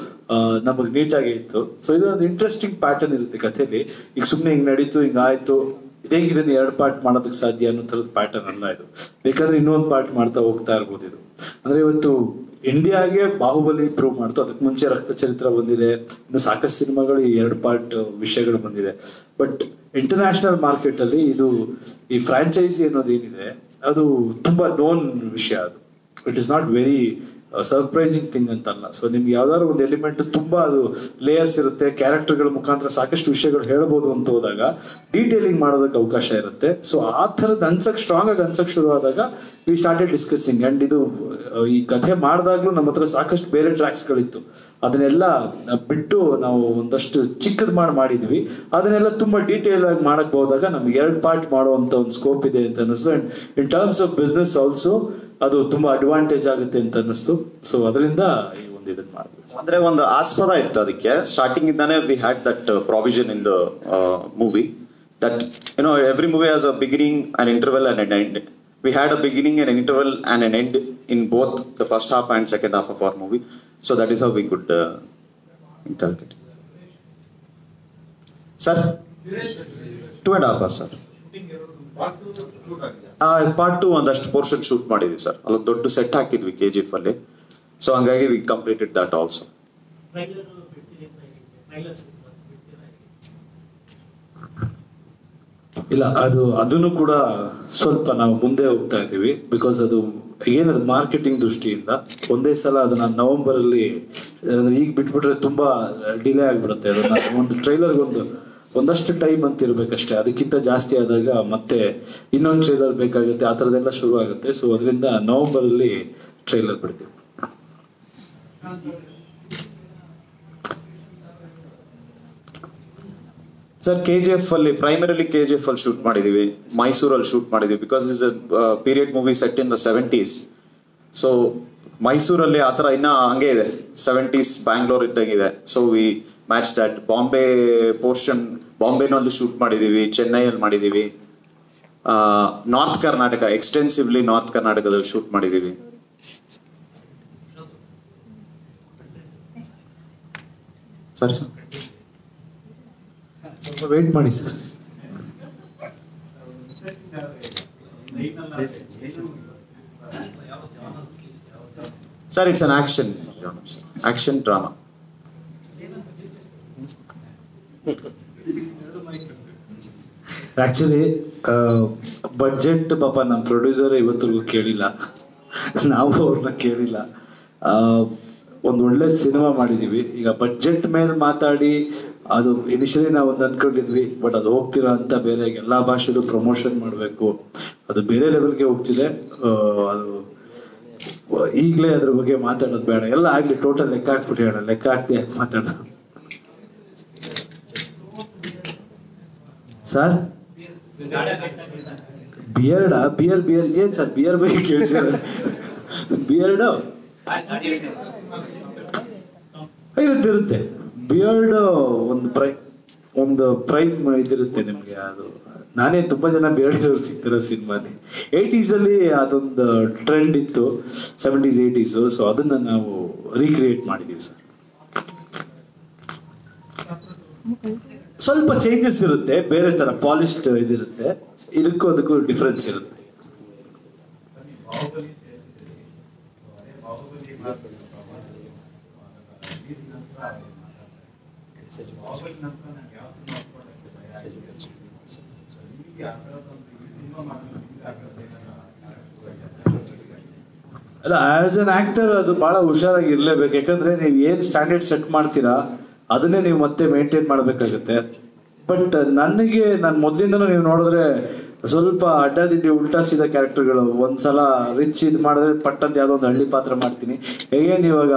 ನಮಗೆ ನೀಟಾಗಿ ಇತ್ತು. ಸೊ ಇದೊಂದು ಇಂಟ್ರೆಸ್ಟಿಂಗ್ ಪ್ಯಾಟರ್ನ್ ಇರುತ್ತೆ ಕಥೆಲಿ. ಈಗ ಸುಮ್ನೆ ಹಿಂಗ್ ನಡೀತು, ಹಿಂಗ್ ಆಯ್ತು. ಇದೇಂಗ್ ಇದನ್ನ ಎರಡು ಪಾರ್ಟ್ ಮಾಡೋದಕ್ಕೆ ಸಾಧ್ಯ ಅನ್ನೋ ಥರದ ಪ್ಯಾಟರ್ನ್ ಅಲ್ಲ ಇದು. ಬೇಕಾದ್ರೆ ಇನ್ನೊಂದು ಪಾರ್ಟ್ ಮಾಡ್ತಾ ಹೋಗ್ತಾ ಇರ್ಬೋದು ಇದು. ಅಂದ್ರೆ ಇವತ್ತು ಇಂಡಿಯಾಗೆ ಬಾಹುಬಲಿ ಪ್ರೂವ್ ಮಾಡ್ತು. ಅದಕ್ಕೆ ಮುಂಚೆ ರಕ್ತ ಚರಿತ್ರ ಬಂದಿದೆ. ಇನ್ನು ಸಾಕಷ್ಟು ಸಿನಿಮಾಗಳು ಈ ಎರಡು ಪಾರ್ಟ್ ವಿಷಯಗಳು ಬಂದಿದೆ. ಬಟ್ ಇಂಟರ್ನ್ಯಾಷನಲ್ ಮಾರ್ಕೆಟ್ ಅಲ್ಲಿ ಇದು ಈ ಫ್ರಾಂಚೈಸಿ ಅನ್ನೋದೇನಿದೆ ಅದು ತುಂಬಾ ನೋನ್ ವಿಷಯ ಅದು. It is not very surprising thing ಅಂತಲ್ಲ. ಸೊ ನಿಮ್ಗೆ ಯಾವ್ದಾದ್ರು ಒಂದು ಎಲಿಮೆಂಟ್ ತುಂಬಾ ಅದು ಲೇಯರ್ಸ್ ಇರುತ್ತೆ ಕ್ಯಾರೆಕ್ಟರ್ಗಳ ಮುಖಾಂತರ ಸಾಕಷ್ಟು ವಿಷಯಗಳು ಹೇಳ್ಬೋದು ಅಂತ ಹೋದಾಗ ಡೀಟೇಲಿಂಗ್ ಮಾಡೋದಕ್ಕೆ ಅವಕಾಶ ಇರುತ್ತೆ. ಸೊ ಆ ಥರದ್ದು ಅನ್ಸಕ್ ಸ್ಟ್ರಾಂಗ್ ಆಗಿ ಅನ್ಸಕ್ ಶುರು ಆದಾಗ ವಿ ಸ್ಟಾರ್ಟೆಡ್ ಡಿಸ್ಕಸಿಂಗ್ ಅಂಡ್ ಇದು ಈ ಕಥೆ ಮಾಡಿದಾಗ್ಲೂ ನಮ್ಮ ಹತ್ರ ಸಾಕಷ್ಟು ಬೇರೆ ಟ್ರ್ಯಾಕ್ಸ್ ಗಳಿತ್ತು. ಅದನ್ನೆಲ್ಲ ಬಿಟ್ಟು ನಾವು ಒಂದಷ್ಟು ಚಿಕ್ಕದ್ ಮಾಡಿ ಮಾಡಿದ್ವಿ. ಅದನ್ನೆಲ್ಲ ತುಂಬಾ ಡೀಟೇಲ್ ಆಗಿ ಮಾಡಕ್ ಹೋದಾಗ ನಮ್ಗೆ ಎರಡು ಪಾರ್ಟ್ ಮಾಡುವಂತ ಒಂದು ಸ್ಕೋಪ್ ಇದೆ ಅಂತ ಅನ್ನಿಸ್ತು. And in terms of business also ಅದು ತುಂಬಾ ಅಡ್ವಾಂಟೇಜ್ ಆಗುತ್ತೆ ಅಂತ ಅನಿಸ್ತು ಸೊ ಅದರಿಂದ ಈ ಒಂದು ಇದನ್ನ ಮಾಡಿದ್ವಿ ಅಂದ್ರೆ ಒಂದು ಆಸ್ಪದ ಇತ್ತು ಅದಕ್ಕೆ. ಸ್ಟಾರ್ಟಿಂಗ್ ಇಂದಾನೆ we had that provision in the movie that you know every movie has a beginning an interval and an end we had a beginning an interval and an end in both the first half and second half of our movie so that is how we could inculcate sir two and half hour sir part two ಒಂದಷ್ಟು ಪೋರ್ಷನ್ ಶೂಟ್ ಮಾಡಿದ್ವಿ ಸರ್ ಅಲ್ಲೊಂದು ದೊಡ್ಡ ಸೆಟ್ ಹಾಕಿದ್ವಿ ಕೆ ಜಿ ಎಫ್ ಅಲ್ಲಿ. ಸೊ ಹಂಗಾಗಿ ವಿ ಕಂಪ್ಲೀಟೆಡ್ ದಟ್ ಆಲ್ಸೋ? ಇಲ್ಲ, ಅದು, ಅದನ್ನು ಕೂಡ ಸ್ವಲ್ಪ ನಾವು ಮುಂದೆ ಹೋಗ್ತಾ ಇದ್ದೀವಿ. ಬಿಕಾಸ್ ಅದು ಏನದು ಮಾರ್ಕೆಟಿಂಗ್ ದೃಷ್ಟಿಯಿಂದ ಒಂದೇ ಸಲ ಅದನ್ನ ನವೆಂಬರ್ ಅಲ್ಲಿ ಈಗ ಬಿಟ್ಬಿಟ್ರೆ ತುಂಬಾ ಡಿಲೇ ಆಗ್ಬಿಡುತ್ತೆ. ಅದನ್ನ ಒಂದು ಟ್ರೈಲರ್ ಒಂದು ಒಂದಷ್ಟು ಟೈಮ್ ಅಂತ ಇರ್ಬೇಕಷ್ಟೇ. ಅದಕ್ಕಿಂತ ಜಾಸ್ತಿ ಆದಾಗ ಮತ್ತೆ ಇನ್ನೊಂದು ಟ್ರೈಲರ್ ಬೇಕಾಗುತ್ತೆ. ಆ ಥರದೆಲ್ಲ ಶುರು ಆಗುತ್ತೆ ಸೊ ಅದರಿಂದ ನವೆಂಬರ್ ಅಲ್ಲಿ ಟ್ರೈಲರ್ ಬಿಡ್ತೀವಿ. ಸರ್ ಕೆ ಜಿ ಎಫ್ ಅಲ್ಲಿ ಪ್ರೈಮರಿಲಿ ಕೆ ಜಿ ಎಫ್ ಅಲ್ಲಿ ಶೂಟ್ ಮಾಡಿದೀವಿ. ಮೈಸೂರಲ್ಲಿ ಶೂಟ್ ಮಾಡಿದೀವಿ because is period movie set in the seventies so ಮೈಸೂರಲ್ಲಿ ಆ ಥರ ಇನ್ನ ಹಂಗೆ ಇದೆ. Seventies Bangalore ಇದ್ದಂಗಿದೆ. So we match that Bombay portion ಬಾಂಬೆನಲ್ಲಿ shoot ಮಾಡಿದೀವಿ ಚೆನ್ನೈಯಲ್ಲಿ ಮಾಡಿದೀವಿ. ನಾರ್ತ್ ಕರ್ನಾಟಕ ಎಕ್ಸ್ಟೆನ್ಸಿವ್ಲಿ ನಾರ್ತ್ ಕರ್ನಾಟಕದಲ್ಲಿ ಶೂಟ್ ಮಾಡಿದೀವಿ. ಸರಿ ವೇಟ್ ಮಾಡಿ sir. Sir it's an action action drama actually budget ಪಾಪ ನಮ್ಮ ಪ್ರೊಡ್ಯೂಸರ್ ಇವತ್ತಿಗೂ ಕೇಳಿಲ್ಲ. ನಾವು ಅವ್ರನ್ನ ಕೇಳಿಲ್ಲ. ಆ, ಒಂದು ಒಳ್ಳೆ ಸಿನಿಮಾ ಮಾಡಿದೀವಿ. ಈಗ ಬಜೆಟ್ ಮೇಲೆ ಮಾತಾಡಿ, ಅದು ಇನಿಷಿಯಲಿ ನಾವು ಒಂದು ಅನ್ಕೊಂಡಿದ್ವಿ ಬಟ್ ಅದು ಹೋಗ್ತಿರೋ ಅಂತ ಬೇರೆ ಎಲ್ಲಾ ಭಾಷೆಲೂ ಪ್ರಮೋಷನ್ ಮಾಡಬೇಕು. ಅದು ಬೇರೆ ಲೆವೆಲ್ಗೆ ಹೋಗ್ತಿದೆ. ಅದು ಈಗಲೇ ಅದ್ರ ಬಗ್ಗೆ ಮಾತಾಡೋದು ಬೇಡ. ಎಲ್ಲ ಆಗ್ಲಿ ಟೋಟಲ್ ಲೆಕ್ಕ ಹಾಕ್ಬಿಟ್ಟು ಹೇಳ ಲೆಕ್ಕ ಹಾಕ್ತಿ ಯಾಕೆ ಮಾತಾಡೋಣ ಸರ್ ಬಿಯರ್ಡ ಬಿಯರ್ ಬಿಯರ್ ಏನ್ ಸರ್ ಬಿಯರ್ ಬಗ್ಗೆ ಕೇಳ್ತಿದ್ದಾರೆ ಬಿಯರ್ಡ್ ಇರುತ್ತೆ ಇರುತ್ತೆ ಬಿಯರ್ಡ್ ಒಂದು ಪ್ರೈ, ಒಂದು ಪ್ರೈಮ್ ಇದಿರುತ್ತೆ ನಿಮ್ಗೆ ಅದು. ನಾನೇ ತುಂಬಾ ಜನ ಬಿಯರ್ಡ್ ಸಿಗ್ತಿರೋ ಸಿನಿಮಾಲಿ. ಏಯ್ಟೀಸ್ ಅಲ್ಲಿ ಅದೊಂದು ಟ್ರೆಂಡ್ ಇತ್ತು. ಸೆವೆಂಟೀಸ್ ಏಯ್ಟೀಸ್ ಸೊ ಅದನ್ನ ನಾವು ರೀಕ್ರಿಯೇಟ್ ಮಾಡಿದೀವಿ ಸರ್. ಸ್ವಲ್ಪ ಚೇಂಜಸ್ ಇರುತ್ತೆ. ಬೇರೆ ತರ ಪಾಲಿಶ್ಡ್ ಇದಿರುತ್ತೆ. ಇದಕ್ಕೂ ಅದಕ್ಕೂ ಡಿಫ್ರೆನ್ಸ್ ಇರುತ್ತೆ. ಅಲ್ಲ ಆಸ್ ಅನ್ ಆಕ್ಟರ್ ಅದು ಬಹಳ ಹುಷಾರಾಗಿ ಇರ್ಲೇಬೇಕು ಯಾಕಂದ್ರೆ ನೀವು ಏನ್ ಸ್ಟ್ಯಾಂಡರ್ಡ್ ಸೆಟ್ ಮಾಡ್ತೀರಾ, ಅದನ್ನೇ ನೀವು ಮತ್ತೆ ಮೇಂಟೈನ್ ಮಾಡ್ಬೇಕಾಗತ್ತೆ. ಬಟ್ ನನಗೆ, ನಾನು ಮೊದ್ಲಿಂದನೂ ನೀವು ನೋಡಿದ್ರೆ ಸ್ವಲ್ಪ ಅಡ್ಡದಿಡ್ಡಿ ಉಲ್ಟಾ ಸೀದಾ ಕ್ಯಾರೆಕ್ಟರ್ಗಳು ಒಂದ್ಸಲ ರಿಚ್ ಇದು ಮಾಡಿದ್ರೆ ಪಟ್ಟಂತ ಯಾವ್ದೋ ಒಂದು ಹಳ್ಳಿ ಪಾತ್ರ ಮಾಡ್ತೀನಿ. ಏನ್ ಇವಾಗ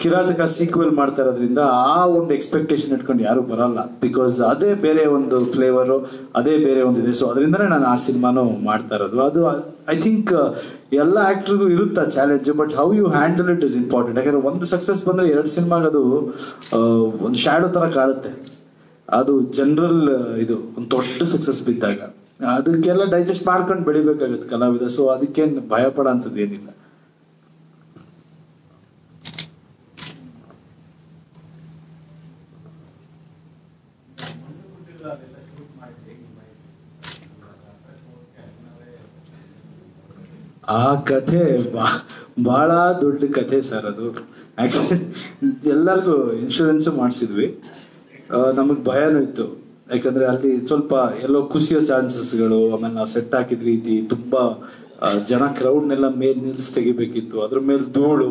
ಕಿರಾತಕ ಸೀಕ್ವೆಲ್ ಮಾಡ್ತಾ ಇರೋದ್ರಿಂದ ಆ ಒಂದು ಎಕ್ಸ್ಪೆಕ್ಟೇಷನ್ ಇಟ್ಕೊಂಡು ಯಾರು ಬರಲ್ಲ. ಬಿಕಾಸ್ ಅದೇ ಬೇರೆ ಒಂದು ಫ್ಲೇವರು ಅದೇ ಬೇರೆ ಒಂದು ಇದೆ. ಸೊ ಅದರಿಂದನೇ ನಾನು ಆ ಸಿನಿಮಾನು ಮಾಡ್ತಾ ಇರೋದು. ಅದು ಐ ಥಿಂಕ್ ಎಲ್ಲ ಆಕ್ಟರ್ಗೂ ಇರುತ್ತೆ challenge but how you handle it is important ಯಾಕಂದ್ರೆ ಒಂದು ಸಕ್ಸಸ್ ಬಂದ್ರೆ ಎರಡು ಸಿನಿಮಾಗ ಅದು ಒಂದು ಶ್ಯಾಡೋ ತರ ಕಾಣುತ್ತೆ. ಅದು ಜನರಲ್ ಇದು, ಒಂದು ದೊಡ್ಡ ಸಕ್ಸಸ್ ಬಿದ್ದಾಗ. ಅದಕ್ಕೆಲ್ಲ ಡೈಜೆಸ್ಟ್ ಮಾಡ್ಕೊಂಡು ಬೆಳಿಬೇಕಾಗತ್ತೆ ಕಲಾವಿದ. ಸೊ ಅದಕ್ಕೇನು ಭಯ ಪಡೋ ಅಂಥದ್ದು ಏನಿಲ್ಲ ಆ ಕಥೆ ಬಹಳ ದೊಡ್ಡ ಕಥೆ ಸರ್ ಅದು. ಆಕ್ಚುಲಿ ಎಲ್ಲರಿಗೂ ಇನ್ಶೂರೆನ್ಸ್ ಮಾಡಿಸಿದ್ವಿ. ನಮಗೆ ಭಯನೂ ಇತ್ತು. ಯಾಕಂದ್ರೆ ಅಲ್ಲಿ ಸ್ವಲ್ಪ ಎಲ್ಲೋ ಖುಷಿಯೋ ಚಾನ್ಸಸ್ಗಳು ಆಮೇಲೆ ನಾವು ಸೆಟ್ ಹಾಕಿದ ರೀತಿ ತುಂಬಾ ಜನ ಕ್ರೌಡ್ನೆಲ್ಲ ಮೇಲ್ ನಿಲ್ಸ್ ತೆಗಿಬೇಕಿತ್ತು. ಅದ್ರ ಮೇಲೆ ಧೂಳು.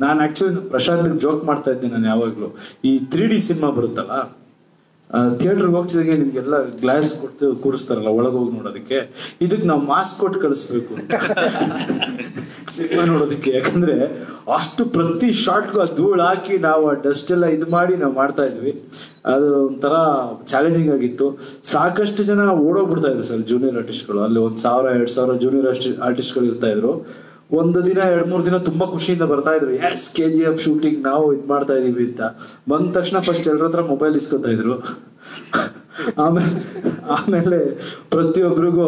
ನಾನು ಆಕ್ಚುಲಿ ಪ್ರಶಾಂತ್ ಜೋಕ್ ಮಾಡ್ತಾ ಇದ್ದೆ ನಾನು ಯಾವಾಗ್ಲೂ. ಈ ತ್ರೀ ಡಿ ಸಿನಿಮಾ ಬರುತ್ತಲ್ಲ ಥಿಯೇಟರ್ಗೆ ಹೋಗ್ತಿದಂಗೆ ನಿಮ್ಗೆಲ್ಲ ಗ್ಲಾಸ್ ಕೊಟ್ಟು ಕೂರಿಸ್ತಾರಲ್ಲ, ಒಳಗೆ ಹೋಗಿ ನೋಡೋದಕ್ಕೆ. ಇದಕ್ಕೆ ನಾವು ಮಾಸ್ಕ್ ಕೊಟ್ಟು ಕಳಿಸ್ಬೇಕು ಸಿನಿಮಾ ನೋಡೋದಕ್ಕೆ. ಯಾಕಂದ್ರೆ ಅಷ್ಟು ಪ್ರತಿ ಶಾರ್ಟ್ಗೂ ಆ ಧೂಳು ಹಾಕಿ ನಾವು ಆ ಡಸ್ಟ್ ಎಲ್ಲ ಇದು ಮಾಡಿ ನಾವು ಮಾಡ್ತಾ ಇದ್ವಿ. ಅದು ಒಂಥರ ಚಾಲೆಂಜಿಂಗ್ ಆಗಿತ್ತು. ಸಾಕಷ್ಟು ಜನ ಓಡೋಗ್ಬಿಡ್ತಾ ಇದ್ರು ಸರ್ ಜೂನಿಯರ್ ಆರ್ಟಿಸ್ಟ್ಗಳು ಅಲ್ಲಿ ಒಂದ್ ಸಾವಿರ, ಎರಡ್ ಸಾವಿರ ಜೂನಿಯರ್ ಆರ್ಟಿಸ್ಟ್ಗಳು ಇರ್ತಾ ಇದ್ರು. ಒಂದು ದಿನ, ಎರಡ್, ಮೂರ್ ದಿನ ತುಂಬಾ ಖುಷಿಯಿಂದ ಬರ್ತಾ ಇದ್ರು. Yes K G F shooting ನಾವು ಇದ್ ಮಾಡ್ತಾ ಇದೀವಿ ಅಂತ. ಬಂದ ತಕ್ಷಣ ಫಸ್ಟ್ ಎಲ್ಲರ ಹತ್ರ ಮೊಬೈಲ್ ಇಸ್ಕೊತಾ ಇದ್ರು. ಆಮೇಲೆ ಆಮೇಲೆ ಪ್ರತಿಯೊಬ್ಬರಿಗೂ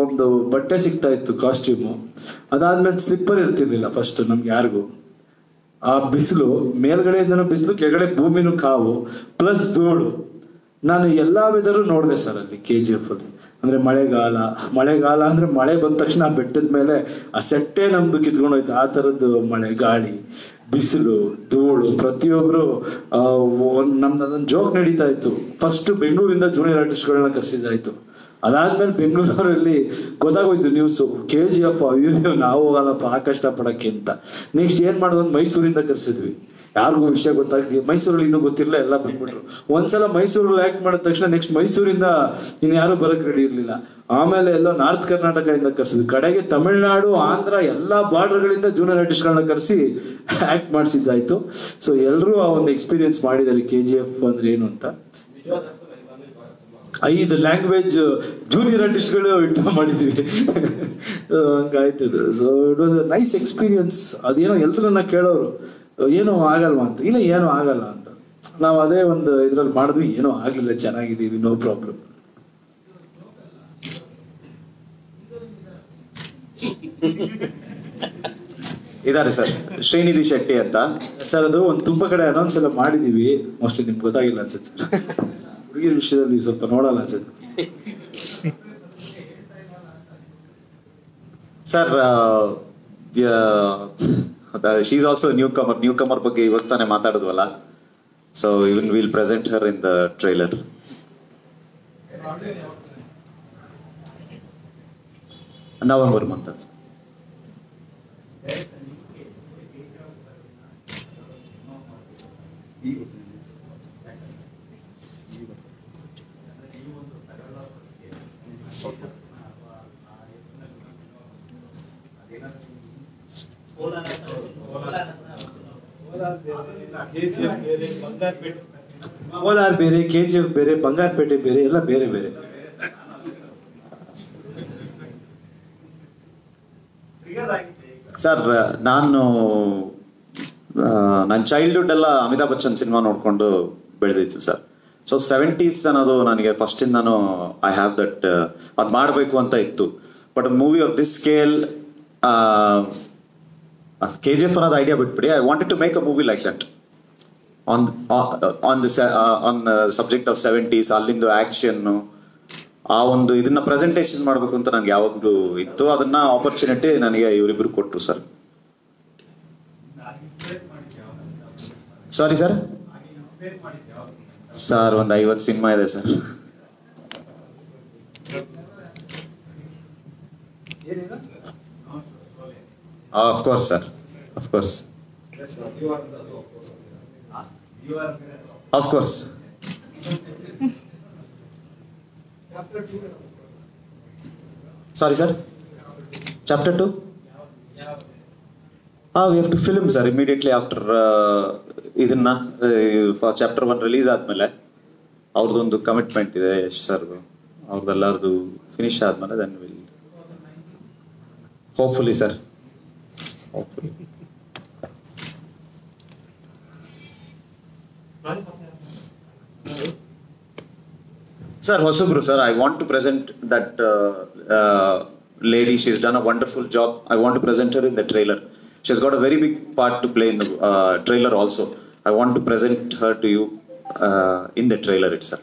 ಒಂದು ಬಟ್ಟೆ ಸಿಗ್ತಾ ಇತ್ತು ಕಾಸ್ಟ್ಯೂಮು ಅದಾದ್ಮೇಲೆ ಸ್ಲಿಪ್ಪರ್ ಇರ್ತಿರ್ಲಿಲ್ಲ ಫಸ್ಟ್ ನಮ್ಗೆ ಯಾರಿಗೂ. ಆ ಬಿಸಿಲು, ಮೇಲ್ಗಡೆಯಿಂದನೂ ಬಿಸಿಲು, ಕೆಳಗಡೆ ಭೂಮಿನೂ ಕಾವು ಪ್ಲಸ್ ಧೂಳು. ನಾನು ಎಲ್ಲಾ ವೆದರು ನೋಡಿದೆ ಸರ್ ಅಲ್ಲಿ ಕೆ ಜಿ ಎಫ್ ಅಲ್ಲಿ. ಅಂದ್ರೆ ಮಳೆಗಾಲ. ಮಳೆಗಾಲ ಅಂದ್ರೆ ಮಳೆ ಬಂದ ತಕ್ಷಣ ಆ ಬೆಟ್ಟದ ಮೇಲೆ ಆ ಸೆಟ್ಟೆ ನಮ್ದು ಕಿತ್ಕೊಂಡೋಯ್ತು. ಆ ತರದ್ದು ಮಳೆ ಗಾಳಿ ಬಿಸಿಲು ಧೂಳು. ಪ್ರತಿಯೊಬ್ರು ಆ, ನಮ್ದು ಅದೊಂದು ಜೋಕ್ ನಡೀತಾ ಇತ್ತು. ಫಸ್ಟ್ ಬೆಂಗಳೂರಿಂದ ಜೂನಿಯರ್ ಆರ್ಟಿಸ್ಟ್ಗಳನ್ನ ಕರೆಸಿದ್ದಾಯ್ತು. ಅದಾದ್ಮೇಲೆ ಬೆಂಗಳೂರಲ್ಲಿ ಗೊತ್ತಾಗೋಯ್ತು ನ್ಯೂಸ್ ಕೆ ಜಿ ಎಫ್ ಅಯ್ಯೋ ನಾವು ಹೋಗಲ್ಲಪ್ಪ ಆ ಕಷ್ಟ ಪಡಕ್ಕೆ ಅಂತ. ನೆಕ್ಸ್ಟ್ ಏನ್ ಮಾಡೋದು ಮೈಸೂರಿಂದ ಕರ್ಸಿದ್ವಿ. ಯಾರಿಗೂ ವಿಷಯ ಗೊತ್ತಾಗ್ಲಿ. ಮೈಸೂರಲ್ಲಿ ಇನ್ನೂ ಗೊತ್ತಿರಲಿಲ್ಲ, ಎಲ್ಲ ಬಂದ್ಬಿಟ್ರು. ಒಂದ್ಸಲ ಮೈಸೂರಲ್ಲಿ ಆಕ್ಟ್ ಮಾಡಿದ ತಕ್ಷಣ ನೆಕ್ಸ್ಟ್ ಮೈಸೂರಿಂದ ಇನ್ನು ಯಾರು ಬರಕ್ ರೆಡಿ ಇರ್ಲಿಲ್ಲ. ಆಮೇಲೆ ಎಲ್ಲ ನಾರ್ತ್ ಕರ್ನಾಟಕದಿಂದ ಕರ್ಸಿದ್ವಿ. ಕಡೆಗೆ ತಮಿಳ್ನಾಡು, ಆಂಧ್ರ ಎಲ್ಲಾ ಬಾರ್ಡರ್ಗಳಿಂದ ಜೂನಿಯರ್ ಆರ್ಟಿಸ್ಟ್ಗಳನ್ನ ಕರೆಸಿ ಆಕ್ಟ್ ಮಾಡಿಸಿದ್ದಾಯ್ತು. ಸೊ ಎಲ್ಲರೂ ಆ ಒಂದು ಎಕ್ಸ್ಪೀರಿಯನ್ಸ್ ಮಾಡಿದ್ದಾರೆ ಕೆ ಜಿ ಎಫ್ ಅಂದ್ರೆ ಏನು ಅಂತ. ಐದು ಲ್ಯಾಂಗ್ವೇಜ್ ಜೂನಿಯರ್ ಆರ್ಟಿಸ್ಟ್ಗಳು ಇಟ್ಟು ಮಾಡಿದ್ವಿ. ಆ, ಹಂಗಾಯ್ತು so it was a nice experience ಅದೇನೋ ಎಲ್ಲರನ್ನ ಕೇಳೋರು ಏನೋ ಆಗಲ್ವಾ ಅಂತ. ಇಲ್ಲ ಏನೋ ಆಗಲ್ಲ ಅಂತ. ನಾವು ಅದೇ ಒಂದು ಇದ್ರಲ್ಲಿ ಮಾಡಿದ್ವಿ ಏನೋ ಆಗಲಿಲ್ಲ ಚೆನ್ನಾಗಿದ್ದೀವಿ ನೋ ಪ್ರಾಬ್ಲಮ್ ಇದಾರೆ ಸರ್ ಶ್ರೀನಿಧಿ ಶೆಟ್ಟಿ ಅಂತ. ಸರ್ ಅದು ಒಂದು ತುಂಬಾ ಕಡೆ ಅನೌನ್ಸ್ ಎಲ್ಲ ಮಾಡಿದೀವಿ. ಮೋಸ್ಟ್ಲಿ ನಿಮ್ಗೆ ಗೊತ್ತಾಗಿಲ್ಲ ಅನ್ಸುತ್ತೆ. ಹುಡುಗಿರ ವಿಷಯದಲ್ಲಿ ಸ್ವಲ್ಪ ನೋಡಲ್ಲ sir. Sir she's also newcomer newcomer ಬಗ್ಗೆ ಇವತ್ತು ತಾನೇ ಮಾತಾಡಿದ್ವಲ್ಲ? So even will present her in the trailer November month Kolar ಬೇರೆ ಕೆ ಜಿ ಎಫ್ ಬೇರೆ, ಬಂಗಾರಪೇಟೆ ಬೇರೆ, ಎಲ್ಲ ಬೇರೆ ಬೇರೆ. ಸರ್, ನಾನು ನನ್ನ ಚೈಲ್ಡ್ಹುಡ್ ಎಲ್ಲ ಅಮಿತಾಬ್ ಬಚ್ಚನ್ ಸಿನಿಮಾ ನೋಡ್ಕೊಂಡು ಬೆಳೆದಿತ್ತು ಸರ್. ಸೊ ಸೆವೆಂಟೀಸ್ ಅನ್ನೋದು ನನಗೆ ಫಸ್ಟ್ ಇಂದಾನು ಐ ಹ್ಯಾವ್ ದಟ್ ಅದ್ ಮಾಡಬೇಕು ಅಂತ ಇತ್ತು. But movie of this scale K G F ಅನ್ನೋದು ಐಡಿಯಾ ಬಿಟ್ಬಿಡಿ. I wanted to make a movie like that on on the on subject of seventies ಅಲ್ಲಿಂದು ಆಕ್ಷನ್ ಆ ಒಂದು ಇದನ್ನ ಪ್ರೆಸೆಂಟೇಷನ್ ಮಾಡಬೇಕು ಅಂತ ನನಗೆ ಯಾವಾಗಲೂ ಇತ್ತು. ಅದನ್ನ ಆಪರ್ಚುನಿಟಿ ನನಗೆ ಇವರಿಬ್ರು ಕೊಟ್ಟರು ಸರ್ ಸಾರಿ ಸರ್ ಸರ್ ಒಂದು ಐವತ್ತು ಸಿನಿಮಾ ಇದೆ sir of course sir of course of course sorry sir chapter two ಹಾ we have to film sir immediately after ಇದನ್ನ ಚಾಪ್ಟರ್ ಒನ್ ರಿಲೀಸ್ ಆದಮೇಲೆ. ಅವ್ರದ್ದೊಂದು ಕಮಿಟ್ಮೆಂಟ್ ಇದೆ ಯಶ್ ಸರ್ ಅವ್ರದ್ದೆಲ್ಲರದು ಫಿನಿಶ್ ಆದಮೇಲೆ then will hopefully sir Sir, Hosugru, sir, I want to present that uh, uh, lady. She's done a wonderful job. I want to present her in the trailer. She's got a very big part to play in the uh, trailer also. I want to present her to you uh, in the trailer itself.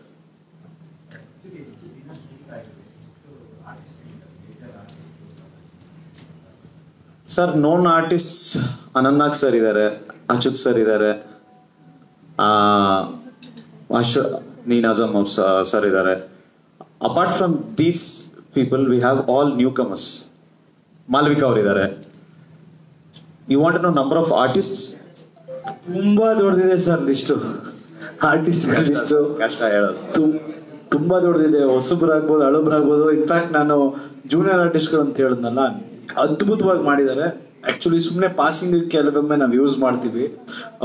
Sir known artists Anant Nag sir ಇದ್ದಾರೆ ಅಚ್ಯುತ್ ಸರ್ ಇದ್ದಾರೆ ಅಶ್ ನೀನ್ ಅಜಮ್ ಸರ್ ಇದ್ದಾರೆ apart from these people we have all new comers Malvika ಅವರಿದ್ದಾರೆ you want know number of artist ತುಂಬಾ ದೊಡ್ಡದಿದೆ ಸರ್ ಲಿಸ್ಟು ಆರ್ಟಿಸ್ಟ್ ಲಿಸ್ಟು ಕಷ್ಟ ಹೇಳೋದು. ತುಂಬಾ ದೊಡ್ಡದಿದೆ. ಹೊಸಬ್ರಾಗ್ಬೋದು ಹಳಬ್ರಾಗ್ಬೋದು. ಇನ್ಫ್ಯಾಕ್ಟ್ ನಾನು ಜೂನಿಯರ್ ಆರ್ಟಿಸ್ಟ್ ಅಂತ ಹೇಳಿದ್ನಲ್ಲ. ಅದ್ಭುತವಾಗಿ ಮಾಡಿದ್ದಾರೆ. ಆಕ್ಚುಲಿ ಸುಮ್ಮನೆ ಪಾಸಿಂಗ್ ಕೆಲವೊಮ್ಮೆ ನಾವು ಯೂಸ್ ಮಾಡ್ತೀವಿ.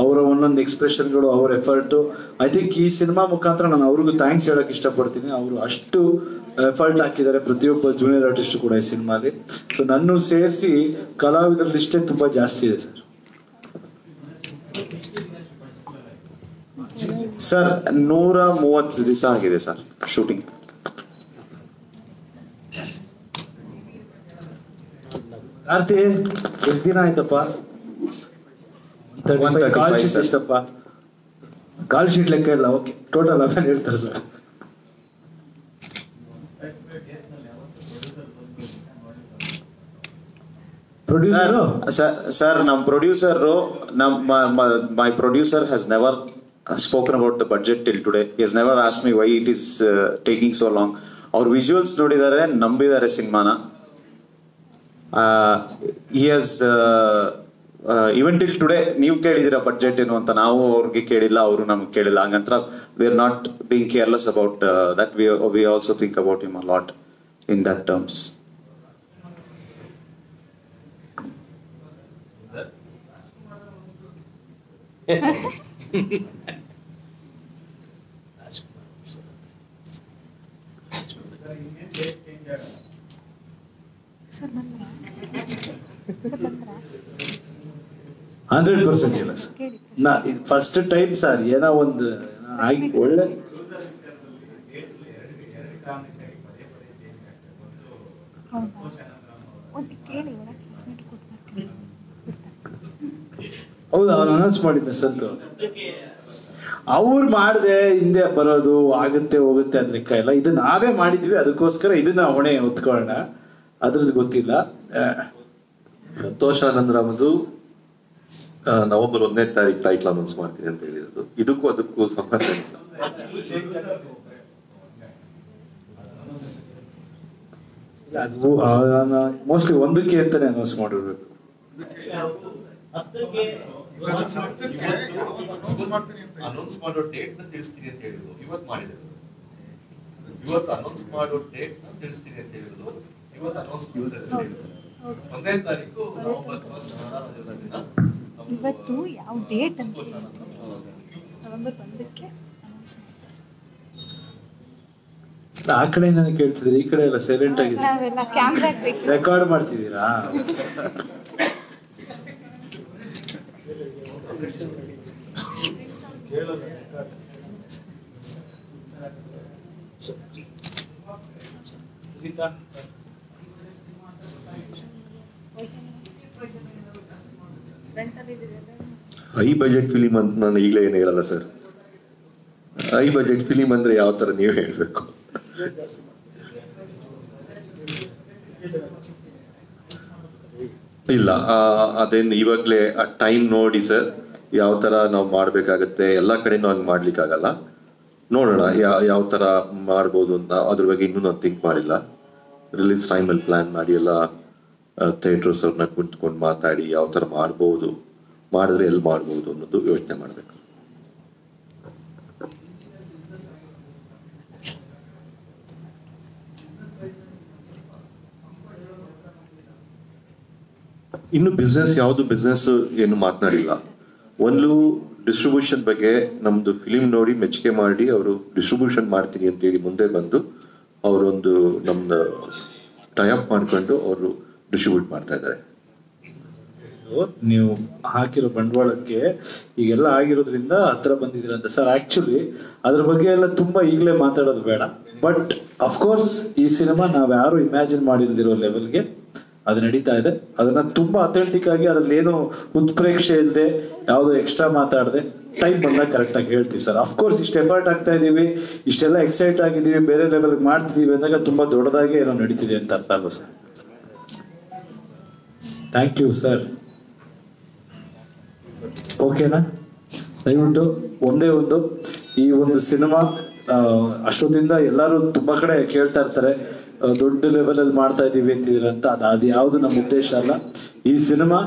ಅವರ ಒಂದೊಂದು ಎಕ್ಸ್ಪ್ರೆಷನ್ಗಳು ಅವ್ರ ಎಫರ್ಟು ಐ ಥಿಂಕ್ ಈ ಸಿನಿಮಾ ಮುಖಾಂತರ ನಾನು ಅವ್ರಿಗೂ ಥ್ಯಾಂಕ್ಸ್ ಹೇಳಕ್ ಇಷ್ಟಪಡ್ತೀನಿ. ಅವರು ಅಷ್ಟು ಎಫರ್ಟ್ ಹಾಕಿದ್ದಾರೆ. ಪ್ರತಿಯೊಬ್ಬ ಜೂನಿಯರ್ ಆರ್ಟಿಸ್ಟ್ ಕೂಡ ಈ ಸಿನಿಮಾಲಿ ಸೊ ನನ್ನ ಸೇರಿಸಿ ಕಲಾವಿದರ ಲಿಸ್ಟೇ ತುಂಬಾ ಜಾಸ್ತಿ ಇದೆ ಸರ್ ಸರ್ ನೂರ ಮೂವತ್ತು ದಿವಸ ಆಗಿದೆ ಸರ್ ಶೂಟಿಂಗ್ ಕಾರ್ತಿ ಎಷ್ಟು ದಿನ ಆಯ್ತಪ್ಪ? 135 ಕಾಲ್ ಶೀಟ್ ಎಷ್ಟಪ್ಪ ಕಾಲ್ ಶೀಟ್ ಲೆಕ್ಕ ಇಲ್ಲ ಓಕೆ ಟೋಟಲ್ ಅಫೇರ್ ಹೇಳ್ತಾರೆ ಸರ್ ಪ್ರೊಡ್ಯೂಸರ್ ಸರ್ ನಮ್ producer my producer has never spoken about the budget till today is never ask me why it is taking so long ಅವ್ರ ವಿಜುವಲ್ಸ್ ನೋಡಿದ್ದಾರೆ ನಂಬಿದ್ದಾರೆ ಸಿನಿಮಾನ. ಹಿ ಹಸ್ ಇವನ್ ಟಿಲ್ ಟುಡೇ ನೀವು ಕೇಳಿದಿರ ಬಡ್ಜೆಟ್ ಏನು ಅಂತ? ನಾವು ಅವ್ರಿಗೆ ಕೇಳಿಲ್ಲ, ಅವರು ನಮ್ಗೆ ಕೇಳಿಲ್ಲ. ಹಂಗಂತ we are not being careless about that we we also think about a lot in that terms sir ಬಂದ್ರ ಸರ್ ಬಂದ್ರ ಹಂಡ್ರೆಡ್ ಪರ್ಸೆಂಟ್ ಇಲ್ಲ ಸರ್. ಫಸ್ಟ್ ಟೈಮ್ ಸರ್, ಏನೋ ಒಂದು ಆಗಿ ಒಳ್ಳೆ ಹೌದಾ ಅವ್ನು ಅನೌನ್ಸ್ ಮಾಡಿದ್ದೆ ಸದ್ದು. ಅವ್ರು ಮಾಡದೆ, ಹಿಂದೆ ಬರೋದು, ಆಗುತ್ತೆ, ಹೋಗುತ್ತೆ ಅದ್ ಲೆಕ್ಕ ಇಲ್ಲ ಇದು ನಾವೇ ಮಾಡಿದ್ವಿ, ಅದಕ್ಕೋಸ್ಕರ ಇದನ್ನ ಹೊಣೆ ಹೊತ್ಕೊಳ್ಳೋಣ. ಅದ್ರದ್ದು ಗೊತ್ತಿಲ್ಲ. ಸಂತೋಷ ಆನಂದರಾಮದು ನವೆಂಬರ್ ಒಂದನೇ ತಾರೀಕು ಟೈಟ್ಲ್ ಅನೌನ್ಸ್ ಮಾಡ್ತೀನಿ ಅಂತ ಹೇಳಿರೋದು. ಇದಕ್ಕೂ ಅದಕ್ಕೂ ಸಂಬಂಧ ಇಲ್ಲ. ಅದು ಮೋಸ್ಟ್ಲಿ ಒಂದಕ್ಕೆ ಅಂತಾನೆ ಅನೌನ್ಸ್ ಮಾಡಿರ್ಬೇಕು. ಅನೌನ್ಸ್ ಮಾಡೋ ಡೇಟ್ನ ತಿಳಿಸ್ತೀನಿ ಅಂತ ಹೇಳಿದ್ರು. ಇವತ್ತು ಮಾಡಿದ್ರು. ಇವತ್ತು ಅನೌನ್ಸ್ ಮಾಡೋ ಡೇಟ್ನ ತಿಳಿಸ್ತೀನಿ ಅಂತ ಹೇಳಿದ್ರು. ಇವತ್ತು ಅನೌನ್ಸ್ ಒಂದನೇ ತಾರೀಕು ನವೆಂಬರ್ ಫಸ್ಟ್ ರಜದ ದಿನ ಇವತ್ತು ಯಾವ ಡೇಟ್ ಅಂತ ನವೆಂಬರ್ ಒಂದಕ್ಕೆ. ಆ ಕಡೆಯಿಂದ ಕೇಳ್ತಿದ್ರಿ ಈ ಕಡೆ ಎಲ್ಲ ಸೈಲೆಂಟ್ ಆಗಿದೆ ರೆಕಾರ್ಡ್ ಮಾಡ್ತಿದ್ದೀರಾ? ಹೈ ಬಜೆಟ್ ಫಿಲಿಂ ಅಂತ ನಾನು ಈಗಲೇ ಏನು ಹೇಳಲ್ಲ ಸರ್ ಹೈ ಬಜೆಟ್ ಫಿಲಿಂ ಅಂದ್ರೆ ಯಾವ ತರ ನೀವು ಹೇಳ್ಬೇಕು. ಇಲ್ಲ ಅದೇನು ಇವಾಗಲೇ, ಆ ಟೈಮ್ ನೋಡಿ ಸರ್ ಯಾವ ತರ ನಾವು ಮಾಡ್ಬೇಕಾಗತ್ತೆ, ಎಲ್ಲ ಕಡೆನೂ ಹಂಗ್ ಮಾಡ್ಲಿಕ್ಕಾಗಲ್ಲ. ನೋಡೋಣ ಯಾವ ಯಾವ ತರ ಮಾಡ್ಬೋದು ಅಂತ, ಅದ್ರ ಬಗ್ಗೆ ಇನ್ನೂ ನಾನು ಥಿಂಕ್ ಮಾಡಿಲ್ಲ. ರಿಲೀಸ್ ಟೈಮಲ್ಲಿ ಪ್ಲಾನ್ ಮಾಡಿ ಎಲ್ಲ ಥಿಯೇಟರ್ಸ್ ಅವ್ರನ್ನ ಕುಂತ್ಕೊಂಡು ಮಾತಾಡಿ ಯಾವ ತರ ಮಾಡ್ಬೋದು, ಮಾಡಿದ್ರೆ ಎಲ್ಲಿ ಮಾಡ್ಬೋದು ಅನ್ನೋದು ಯೋಚನೆ ಮಾಡಬೇಕು. ಇನ್ನು ಬಿಸ್ನೆಸ್ ಯಾವುದು ಬಿಸ್ನೆಸ್ ಏನು ಮಾತನಾಡಿಲ್ಲ ಒಂದು ಡಿಸ್ಟ್ರಿಬ್ಯೂಷನ್ ಬಗ್ಗೆ ನಮ್ದು ಫಿಲಿಮ್ ನೋಡಿ ಮೆಚ್ಚುಗೆ ಮಾಡಿ ಅವರು ಡಿಸ್ಟ್ರಿಬ್ಯೂಷನ್ ಮಾಡ್ತೀನಿ ಅಂತೇಳಿ ಮುಂದೆ ಬಂದು ಅವರೊಂದು ನಮ್ದು ಟೈಅಪ್ ಮಾಡ್ಕೊಂಡು ಅವರು ಡಿಸ್ಟ್ರಿಬ್ಯೂಟ್ ಮಾಡ್ತಾ ಇದ್ದಾರೆ. ನೀವು ಹಾಕಿರೋ ಬಂಡವಾಳಕ್ಕೆ ಈಗೆಲ್ಲ ಆಗಿರೋದ್ರಿಂದ ಹತ್ರ ಬಂದಿದ್ದೀರಂತ ಸರ್ ಆಕ್ಚುಲಿ ಅದ್ರ ಬಗ್ಗೆ ಎಲ್ಲ ತುಂಬಾ ಈಗಲೇ ಮಾತಾಡೋದು ಬೇಡ. ಬಟ್ ಅಫ್ಕೋರ್ಸ್ ಈ ಸಿನಿಮಾ ನಾವ್ ಯಾರು ಇಮ್ಯಾಜಿನ್ ಮಾಡಿಲ್ದಿರೋ ಲೆವೆಲ್ಗೆ ಅದು ನಡೀತಾ ಇದೆ. ಅದನ್ನ ತುಂಬಾ ಅಥೆಂಟಿಕ್ ಆಗಿ ಅದ್ರಲ್ಲಿ ಏನು ಉತ್ಪ್ರೇಕ್ಷೆ ಇಲ್ಲದೆ ಯಾವ್ದು ಎಕ್ಸ್ಟ್ರಾ ಮಾತಾಡದೆ ಟೈಮ್ ಬಂದಾಗ ಕರೆಕ್ಟ್ ಆಗಿ ಹೇಳ್ತೀವಿ ಸರ್ ಅಫ್ಕೋರ್ಸ್ ಇಷ್ಟು ಎಫರ್ಟ್ ಆಗ್ತಾ ಇದೀವಿ, ಇಷ್ಟೆಲ್ಲ ಎಕ್ಸೈಟ್ ಆಗಿದ್ದೀವಿ, ಬೇರೆ ಲೆವೆಲ್ ಮಾಡ್ತಿದೀವಿ ಅಂದಾಗ ತುಂಬಾ ದೊಡ್ಡದಾಗಿ ಏನೋ ನಡೀತಿದೆ ಅಂತ ಅರ್ಥ ಅಲ್ವಾ ಸರ್ ಥ್ಯಾಂಕ್ ಯು ಸರ್ ಓಕೆನಾ ದಯವಿಟ್ಟು ಒಂದೇ ಒಂದು ಈ ಒಂದು ಸಿನಿಮಾ ಅಷ್ಟೊಂದಿಂದ ಎಲ್ಲರೂ ತುಂಬಾ ಕಡೆ ಕೇಳ್ತಾ ಇರ್ತಾರೆ ದೊಡ್ಡ ಲೆವೆಲ್ ಅಲ್ಲಿ ಮಾಡ್ತಾ ಇದೀವಿ ಅಂತಿದ್ರೆ ಅಂತ ಅದು ಅದು ಯಾವುದು ನಮ್ಮ ಉದ್ದೇಶ ಅಲ್ಲ. ಈ ಸಿನಿಮಾ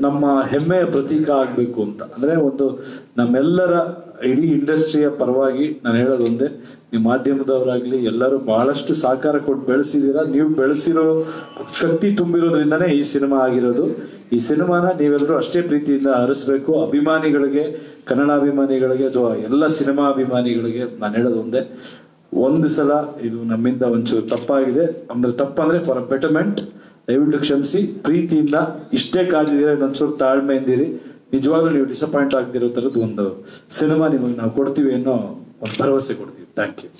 ನಮ್ಮ ಹೆಮ್ಮೆಯ ಪ್ರತೀಕ ಆಗ್ಬೇಕು ಅಂತ. ಅಂದ್ರೆ ಒಂದು ನಮ್ಮೆಲ್ಲರ ಇಡೀ ಇಂಡಸ್ಟ್ರಿಯ ಪರವಾಗಿ ನಾನು ಹೇಳೋದೊಂದೇ ನೀವು ಮಾಧ್ಯಮದವರಾಗ್ಲಿ ಎಲ್ಲರೂ ಬಹಳಷ್ಟು ಸಹಕಾರ ಕೊಟ್ಟು ಬೆಳೆಸಿದ್ದೀರಾ ನೀವು ಬೆಳೆಸಿರೋ ಶಕ್ತಿ ತುಂಬಿರೋದ್ರಿಂದನೇ ಈ ಸಿನಿಮಾ ಆಗಿರೋದು. ಈ ಸಿನಿಮಾನ ನೀವೆಲ್ಲರೂ ಅಷ್ಟೇ ಪ್ರೀತಿಯಿಂದ ಹರಿಸ್ಬೇಕು ಅಭಿಮಾನಿಗಳಿಗೆ ಕನ್ನಡ ಅಭಿಮಾನಿಗಳಿಗೆ ಅಥವಾ ಎಲ್ಲ ಸಿನಿಮಾ ಅಭಿಮಾನಿಗಳಿಗೆ ನಾನು ಹೇಳೋದೊಂದೇ ಒಂದು ಸಲ ಇದು ನಮ್ಮಿಂದ ಒಂಚೂರು ತಪ್ಪಾಗಿದೆ. ಅಂದ್ರೆ ತಪ್ಪಂದ್ರೆ ಫಾರ್ ಬೆಟರ್ಮೆಂಟ್ ದಯವಿಟ್ಟು ಕ್ಷಮಿಸಿ, ಪ್ರೀತಿಯಿಂದ ಇಷ್ಟೇ ಕಾದಿದ್ದೀರಾ ತಾಳ್ಮೆ ತಾಳ್ಮೆಯಿಂದಿರಿ. ನಿಜವಾಗ್ಲೂ ನೀವು ಡಿಸಪಾಯಿಂಟ್ ಆಗದಿರೋ ಥರದ್ದು ಒಂದು ಸಿನಿಮಾ ನಿಮಗೆ ನಾವು ಕೊಡ್ತೀವಿ ಅನ್ನೋ ಒಂದು ಭರವಸೆ ಕೊಡ್ತೀವಿ. Thank you